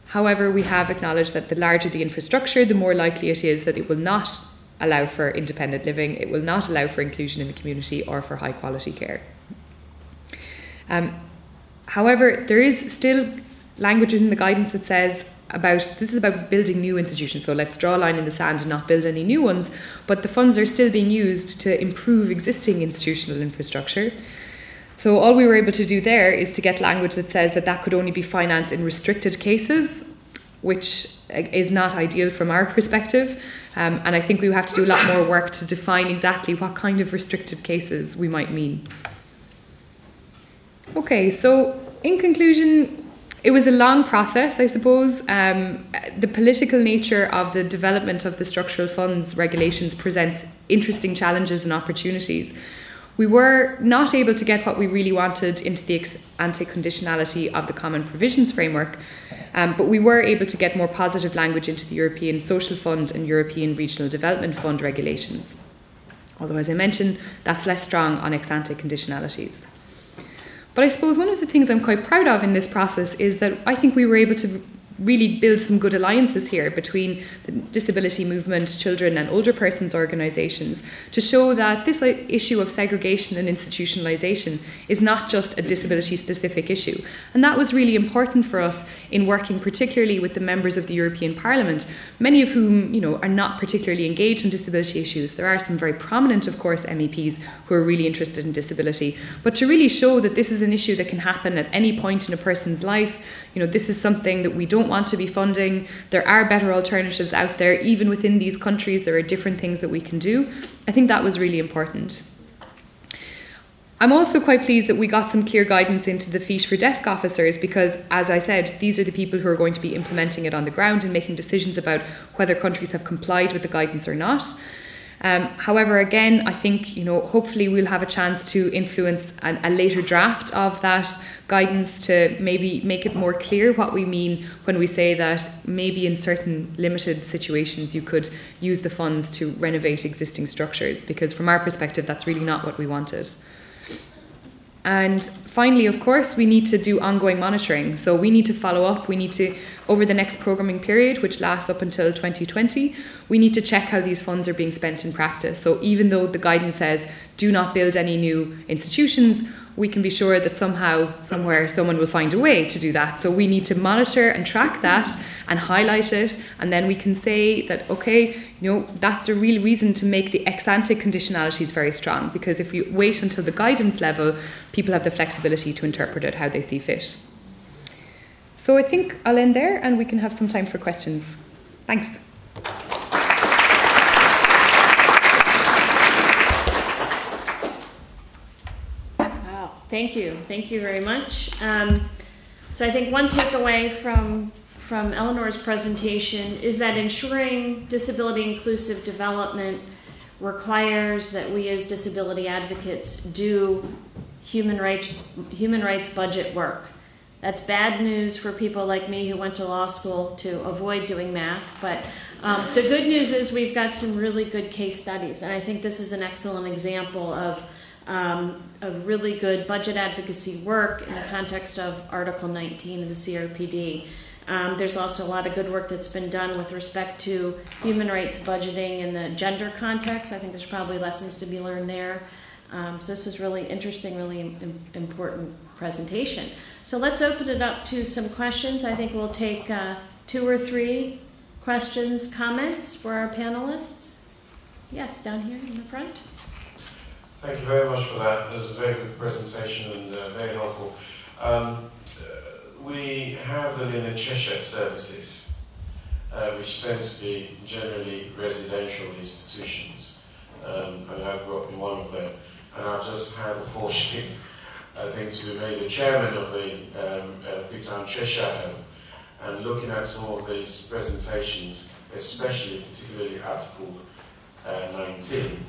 However, we have acknowledged that the larger the infrastructure, the more likely it is that it will not allow for independent living, it will not allow for inclusion in the community or for high quality care. Um, However, there is still language in the guidance that says about this is about building new institutions. So let's draw a line in the sand and not build any new ones. But the funds are still being used to improve existing institutional infrastructure. So all we were able to do there is to get language that says that that could only be financed in restricted cases, which is not ideal from our perspective. Um, and I think we have to do a lot more work to define exactly what kind of restricted cases we might mean. Okay, so in conclusion, it was a long process, I suppose. Um, the political nature of the development of the structural funds regulations presents interesting challenges and opportunities. We were not able to get what we really wanted into the ex ante conditionality of the Common Provisions Framework, um, but we were able to get more positive language into the European Social Fund and European Regional Development Fund regulations. Although, as I mentioned, that's less strong on ex ante conditionalities. But I suppose one of the things I'm quite proud of in this process is that I think we were able to really build some good alliances here between the disability movement, children and older persons organisations to show that this uh, issue of segregation and institutionalisation is not just a disability specific issue. And that was really important for us in working particularly with the members of the European Parliament, many of whom you know, are not particularly engaged in disability issues. There are some very prominent, of course, MEPs who are really interested in disability. But to really show that this is an issue that can happen at any point in a person's life, you know, this is something that we don't want to be funding. There are better alternatives out there. Even within these countries, there are different things that we can do. I think that was really important. I'm also quite pleased that we got some clear guidance into the fiche for desk officers because, as I said, these are the people who are going to be implementing it on the ground and making decisions about whether countries have complied with the guidance or not. Um, however, again, I think you know hopefully we'll have a chance to influence an, a later draft of that guidance to maybe make it more clear what we mean when we say that maybe in certain limited situations you could use the funds to renovate existing structures because from our perspective that's really not what we wanted. And finally, of course, we need to do ongoing monitoring. So we need to follow up. We need to over the next programming period, which lasts up until 2020, we need to check how these funds are being spent in practice. So even though the guidance says do not build any new institutions, we can be sure that somehow, somewhere, someone will find a way to do that. So we need to monitor and track that and highlight it, and then we can say that, okay, you know, that's a real reason to make the ex ante conditionalities very strong because if we wait until the guidance level, people have the flexibility to interpret it how they see fit. So I think I'll end there and we can have some time for questions. Thanks. Wow, thank you, thank you very much. Um, so I think one takeaway from from Eleanor's presentation is that ensuring disability inclusive development requires that we as disability advocates do human rights human rights budget work. That's bad news for people like me who went to law school to avoid doing math. But um, the good news is we've got some really good case studies, and I think this is an excellent example of um, of really good budget advocacy work in the context of Article 19 of the CRPD. Um, there's also a lot of good work that's been done with respect to human rights budgeting in the gender context. I think there's probably lessons to be learned there. Um, so this was really interesting, really Im- important presentation. So let's open it up to some questions. I think we'll take uh, two or three questions, comments for our panelists. Yes, down here in the front. Thank you very much for that. It was a very good presentation and uh, very helpful. Um, we have the Leonard Cheshire services, uh, which tends to be generally residential institutions. Um, and I grew up in one of them. And I've just had the fortunate, I think, to be made the chairman of the um, uh, Cheshire and looking at some of these presentations, especially, particularly Article uh, 19,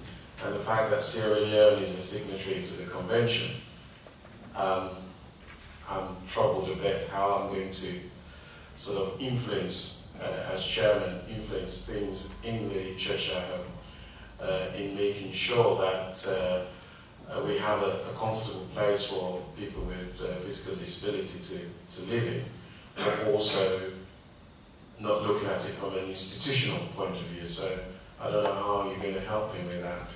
and the fact that Sierra Leone is a signatory to the convention. Um, I'm troubled a bit how I'm going to sort of influence, uh, as chairman, influence things in the Cheshire uh, in making sure that uh, we have a, a, comfortable place for people with uh, physical disability to, to live in, but also not looking at it from an institutional point of view. So I don't know how you're going to help me with that.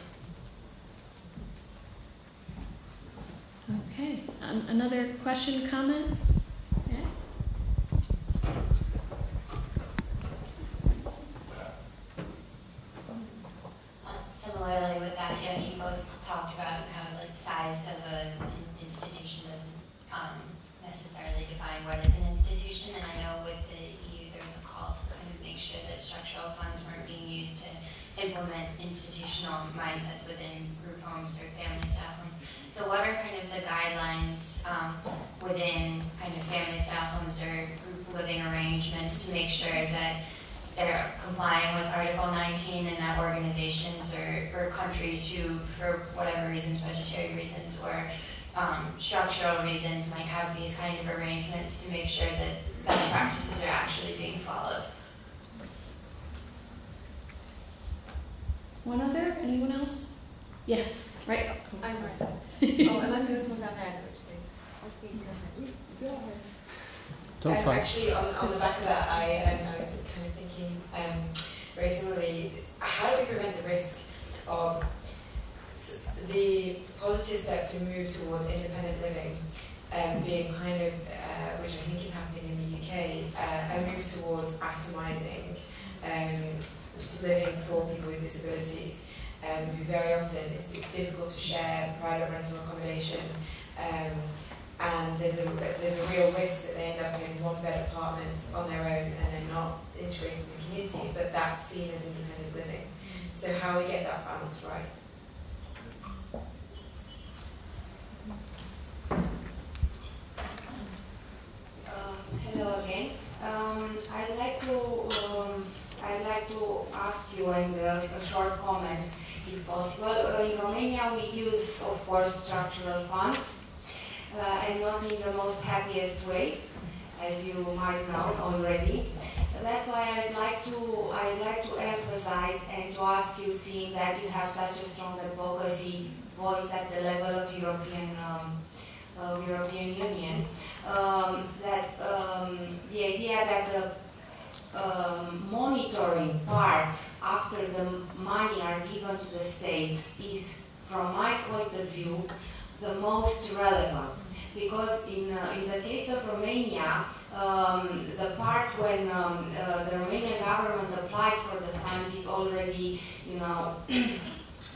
Okay, um, another question, comment? Yeah. similarly with that, yeah, you both talked about how like size of an institution doesn't um, necessarily define what is an institution, and I know with the EU there was a call to kind of make sure that structural funds weren't being used to implement institutional mindsets within group homes or family style homes. So what are kind of the guidelines um, within kind of family style homes or group living arrangements to make sure that they're complying with Article 19 and that organizations or, or countries who, for whatever reasons, budgetary reasons or um, structural reasons, might have these kind of arrangements to make sure that best practices are actually being followed. One other? Anyone else? Yes, right. I'm right. (laughs) oh, unless there's someone down there, please. Don't um, Actually, on, on the back of that, I, um, I was kind of thinking um, very similarly, how do we prevent the risk of the positive step to move towards independent living um, being kind of, uh, which I think is happening in the UK, uh, a move towards atomising um, living for people with disabilities um, who very often it's, difficult to share private rental accommodation. Um, and there's a, there's a real risk that they end up in one bed apartments on their own and they're not integrated in the community, but that's seen as independent living. So, how we get that balance right? Uh, hello again. Um, I'd like to um, I'd like to ask you in the, a short comment if possible. Uh, in Romania, we use, of course, structural funds, and not in the most happiest way, as you might know already. That's why I'd like to I'd like to emphasize and to ask you, seeing that you have such a strong advocacy voice at the level of European um, uh, European Union. um, that um, the idea that the um, monitoring part after the money are given to the state is, from my point of view, the most relevant. Because in, uh, in the case of Romania, um, the part when um, uh, the Romanian government applied for the funds is already, you know, (clears throat)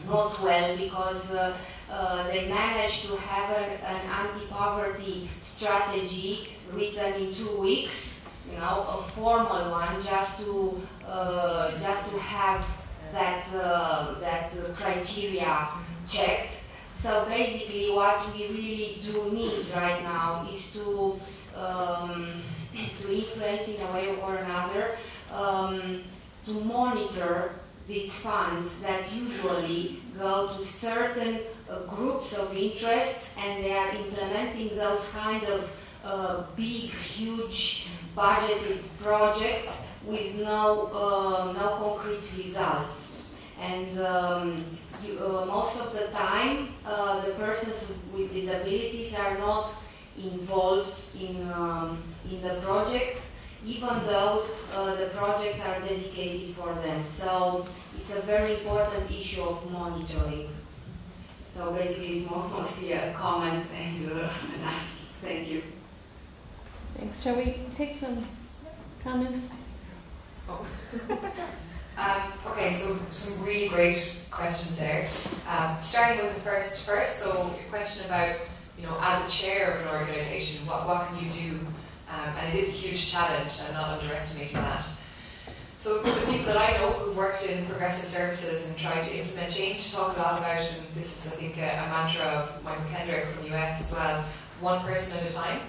not well because uh, uh, they managed to have an, an anti-poverty strategy written in two weeks, you know, a formal one, just to uh, just to have that uh, that criteria checked. So basically, what we really do need right now is to um, to influence in a way or another um, to monitor these funds that usually go to certain uh, groups of interests and they are implementing those kind of uh, big, huge budgeted projects with no, uh, no concrete results. And um, you, uh, most of the time, uh, the persons with disabilities are not involved in, um, in the projects, even though uh, the projects are dedicated for them. So it's a very important issue of monitoring. So basically it's more, mostly a comment (laughs) and uh, an ask. Thank you. Thanks. Shall we take some comments? Oh. (laughs) um, okay, so some really great questions there. Um, starting with the first first, so your question about, you know, as a chair of an organisation, what, what can you do? Um, and it is a huge challenge, I'm not underestimating that. So the people that I know who've worked in progressive services and tried to implement change talk a lot about, and this is I think a, a mantra of Michael Kendrick from the US as well, one person at a time.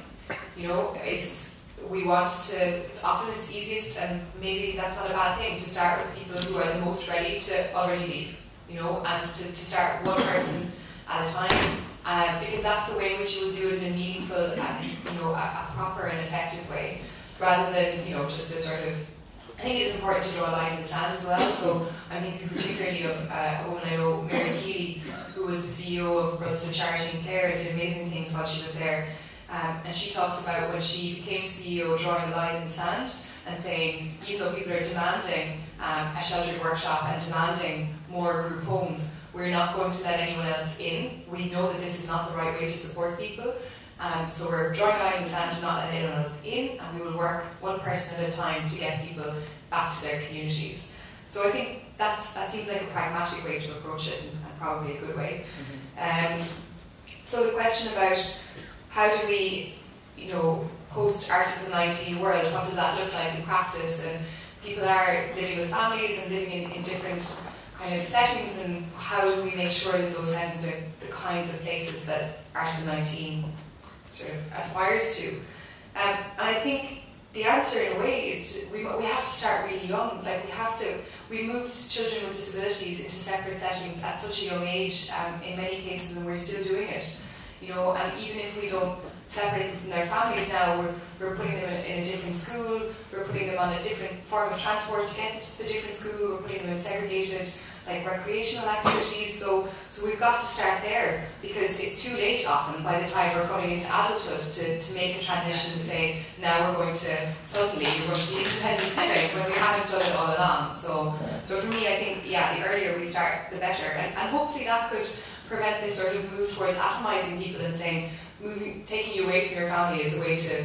You know, it's we want to. It's often it's easiest, and maybe that's not a bad thing to start with people who are the most ready to already leave. You know, and to, to start one person at a time, uh, because that's the way in which you will do it in a meaningful and you know a, a proper and effective way, rather than you know just a sort of I think it's important to draw a line in the sand as well. So I'm thinking particularly of uh, a woman I know, Mary Keeley, who was the CEO of Brothers of Charity in Clare and did amazing things while she was there. Um, and she talked about when she became CEO, drawing a line in the sand and saying, even though people are demanding um, a sheltered workshop and demanding more group homes, we're not going to let anyone else in. We know that this is not the right way to support people. Um, so we're drawing a line in the sand to not let anyone else in, and we will work one person at a time to get people back to their communities. So I think that's that seems like a pragmatic way to approach it, and, probably a good way. Mm-hmm. Um, so the question about how do we, you know, post Article 19 world, what does that look like in practice? And people are living with families and living in, in different kind of settings, and how do we make sure that those settings are the kinds of places that Article 19 sort of aspires to. Um, and I think the answer in a way is to, we, we have to start really young. Like we have to, we moved children with disabilities into separate settings at such a young age um, in many cases and we're still doing it. You know, and even if we don't separate them from their families now, we're, we're putting them in, a different school, we're putting them on a different form of transport to get to the different school, we're putting them in segregated like recreational activities. So, so we've got to start there because it's too late often by the time we're coming into adulthood to, to make a transition and say, now we're going to suddenly we're going to be independent living when we haven't done it all along. So, so for me, I think yeah, the earlier we start, the better, and, and hopefully that could prevent this sort of move towards atomizing people and saying, moving, taking you away from your family is the way to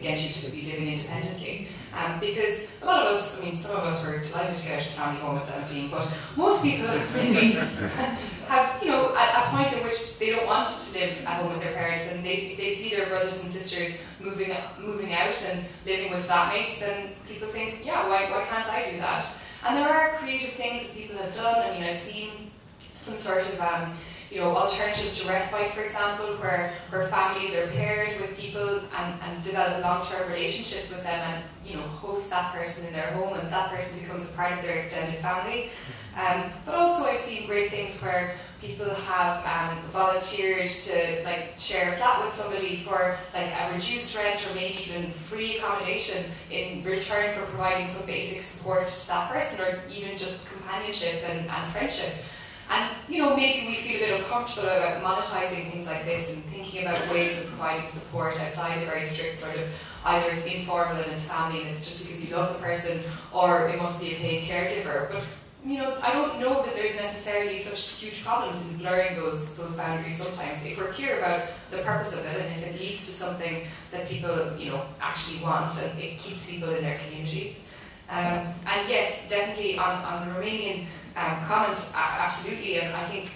get you to be living independently. Um, because a lot of us, I mean, some of us were delighted to get out of family home at 17, but most people (laughs) really (laughs) have, you know, a, a, point at which they don't want to live at home with their parents, and they, they see their brothers and sisters moving moving out and living with flatmates, then people think, yeah, why, why can't I do that? And there are creative things that people have done. I mean, I've seen some sort of um, you know, alternatives to respite, for example, where, where families are paired with people and, and develop long-term relationships with them and, you know, host that person in their home and that person becomes a part of their extended family. Um, but also I've seen great things where people have um, volunteered to like share a flat with somebody for like a reduced rent or maybe even free accommodation in return for providing some basic support to that person or even just companionship and, and friendship. And you know, maybe we feel a bit uncomfortable about monetizing things like this and thinking about ways of providing support outside a very strict sort of either it's informal and it's family and it's just because you love the person, or it must be a paid caregiver. But you know, I don't know that there's necessarily such huge problems in blurring those those boundaries sometimes. If we're clear about the purpose of it and if it leads to something that people, you know, actually want and it keeps people in their communities. Um, and yes, definitely on, on the Romanian um, comment, absolutely, and I think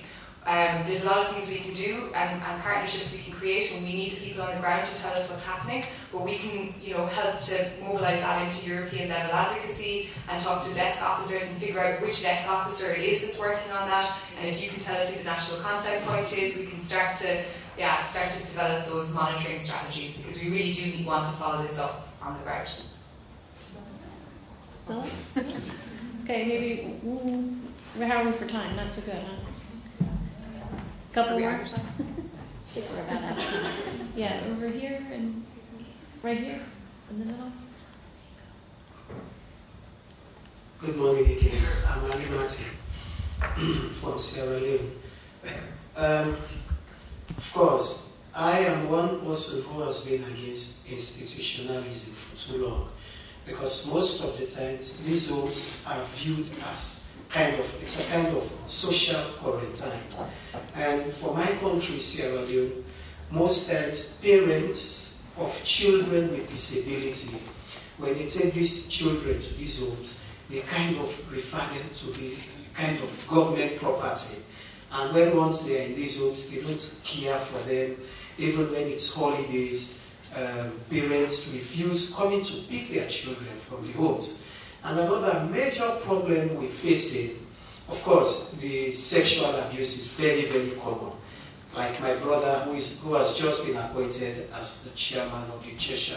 um, there's a lot of things we can do and, and, partnerships we can create, and we need people on the ground to tell us what's happening. But we can, you know, help to mobilise that into European level advocacy and talk to desk officers and figure out which desk officer it is that's working on that. And if you can tell us who the national contact point is, we can start to, yeah, start to develop those monitoring strategies because we really do want to follow this up on the ground. okay, maybe. How are we for time? Not so good, huh? Couple more? I think (laughs) we're about out of time. Yeah, over here and right here in the middle. Good morning again. I'm Ali Martin (clears throat) from Sierra Leone. Um, of course, I am one person who has been against institutionalism for too long because most of the times these homes are viewed as kind of, it's a kind of social quarantine. And for my country, Sierra Leone, most times parents of children with disability, when they take these children to these homes, they kind of refer them to be kind of government property. And when once they are in these homes, they don't care for them. Even when it's holidays, um, parents refuse coming to pick their children from the homes. And another major problem we're facing, of course, the sexual abuse is very, very common. Like my brother, who, is, who has just been appointed as the chairman of the Cheshire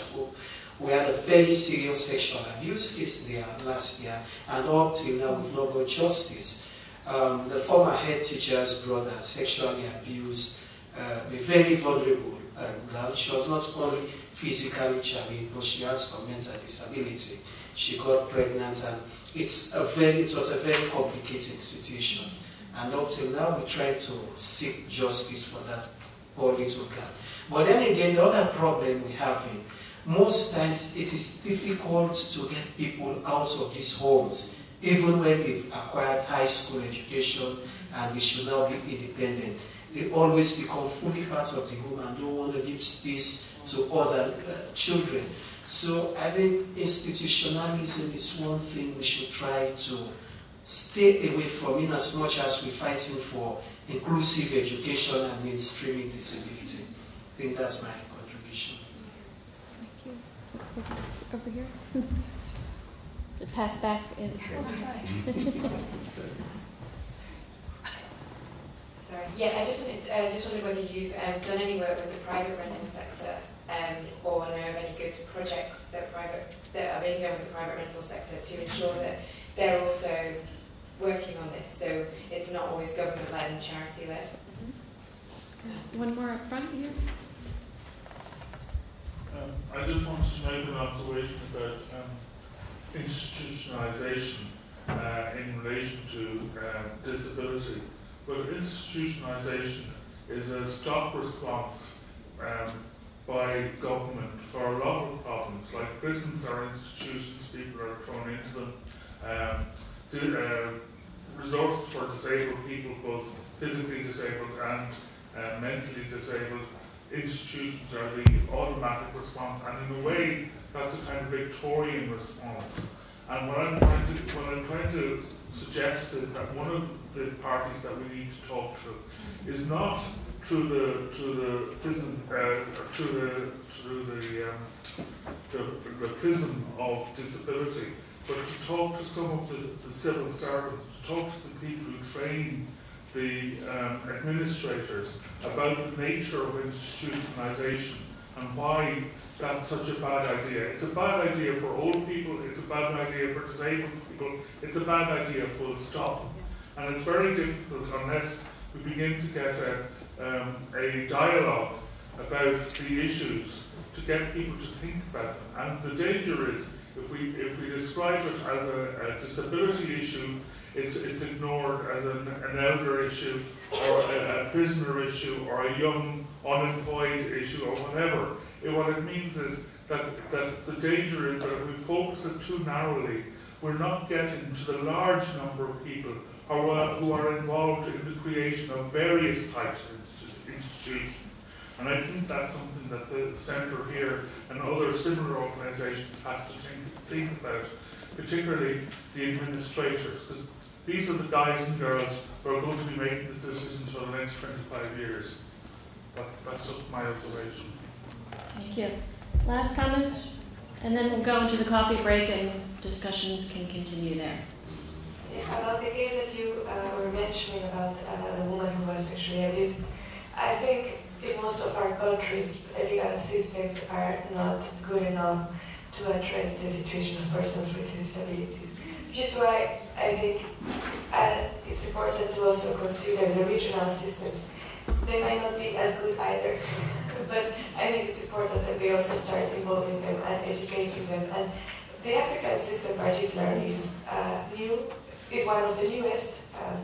we had a very serious sexual abuse case there last year, and up till now we've not got justice. Um, the former head teacher's brother sexually abused uh, a very vulnerable uh, girl. She was not only physically challenged, but she has some mental disability she got pregnant and it's a very, it was a very complicated situation. And up till now, we try to seek justice for that poor little girl. But then again, the other problem we have in, most times it is difficult to get people out of these homes, even when they've acquired high school education and they should now be independent. They always become fully part of the home and don't want to give space to other uh, children. So I think institutionalism is one thing we should try to stay away from in as much as we're fighting for inclusive education and mainstreaming disability. I think that's my contribution. Thank you. Over here. (laughs) Pass back in. (laughs) Sorry. Yeah, I just wanted, I just wondered whether you've um, done any work with the private renting sector um, or know of any good projects that private that are being done with the private rental sector to ensure that they're also working on this. So it's not always government led and charity led. Mm-hmm. One more up front here. Um, I just wanted to make an observation about um, institutionalization uh, in relation to uh, disability. But institutionalization is a stock response um, by government for a lot of problems, like prisons are institutions, people are thrown into them. Um, uh, resources for disabled people, both physically disabled and uh, mentally disabled, institutions are the automatic response, and in a way, that's a kind of Victorian response. And what I'm trying to what I'm trying to suggest is that one of the parties that we need to talk to is not through the through the prison uh, through the through the, um, the, the prism of disability, but to talk to some of the, the civil servants, to talk to the people who train the um, administrators about the nature of institutionalization and why that's such a bad idea. It's a bad idea for old people, it's a bad idea for disabled people, it's a bad idea full stop. And it's very difficult unless we begin to get a, um, a dialogue about the issues to get people to think about them. And the danger is If we, if we describe it as a, a disability issue, it's, it's ignored as an, an elder issue, or a, a prisoner issue, or a young unemployed issue, or whatever. What it means is that, that the danger is that if we focus it too narrowly, we're not getting to the large number of people who are, who are involved in the creation of various types of institutions. And I think that's something that the centre here and other similar organisations have to think, think about, particularly the administrators, because these are the guys and girls who are going to be making the decisions for the next 25 years. That, that's just my observation. Thank you. Last comments? And then we'll go into the coffee break and discussions can continue there. Yeah, about the case that you uh, were mentioning about uh, the woman who was sexually abused, I think in most of our countries, legal systems are not good enough to address the situation of persons with disabilities. Which is why I think uh, it's important to also consider the regional systems. They might not be as good either, (laughs) but I think it's important that we also start involving them and educating them. And the African system particularly is uh, new, is one of the newest. Um,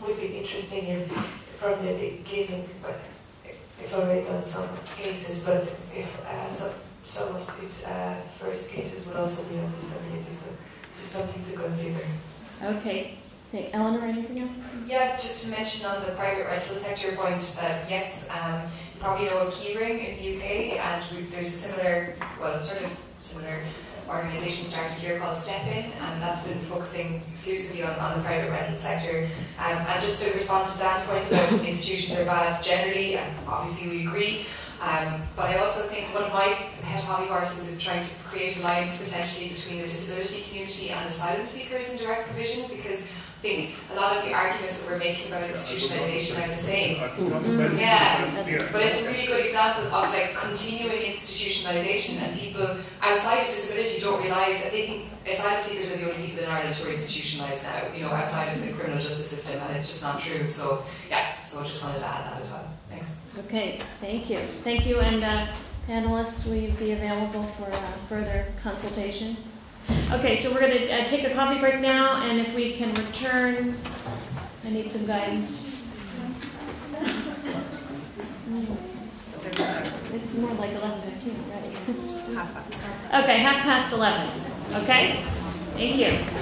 would be interesting in, from the beginning, but it's already done some cases, but if uh, some, some of its uh, first cases would also be on disability, so just something to consider. Okay. Hey, Eleanor, anything else? Yeah, just to mention on the private rental sector point that yes, um, you probably know of Keyring in the UK, and we, there's a similar, well, sort of similar organisation started here called Step In, and that's been focusing exclusively on, on the private rental sector. Um, and just to respond to Dan's point about (coughs) institutions are bad generally, and obviously we agree. Um, but I also think one of my pet hobby horses is trying to create alliance potentially between the disability community and asylum seekers in direct provision because think a lot of the arguments that we're making about institutionalization are the same. Yeah, but it's a really good example of like continuing institutionalization and people outside of disability don't realise that they think asylum seekers are the only people in Ireland who are institutionalised now, you know, outside of the criminal justice system and it's just not true. So yeah, so I just wanted to add that as well. Thanks. Okay, thank you. Thank you and uh, panelists, will you be available for uh, further consultation? Okay, so we're going to uh, take a coffee break now, and if we can return, I need some guidance. It's more like 11.15 already. Half past. Okay, half past 11. Okay? Thank you.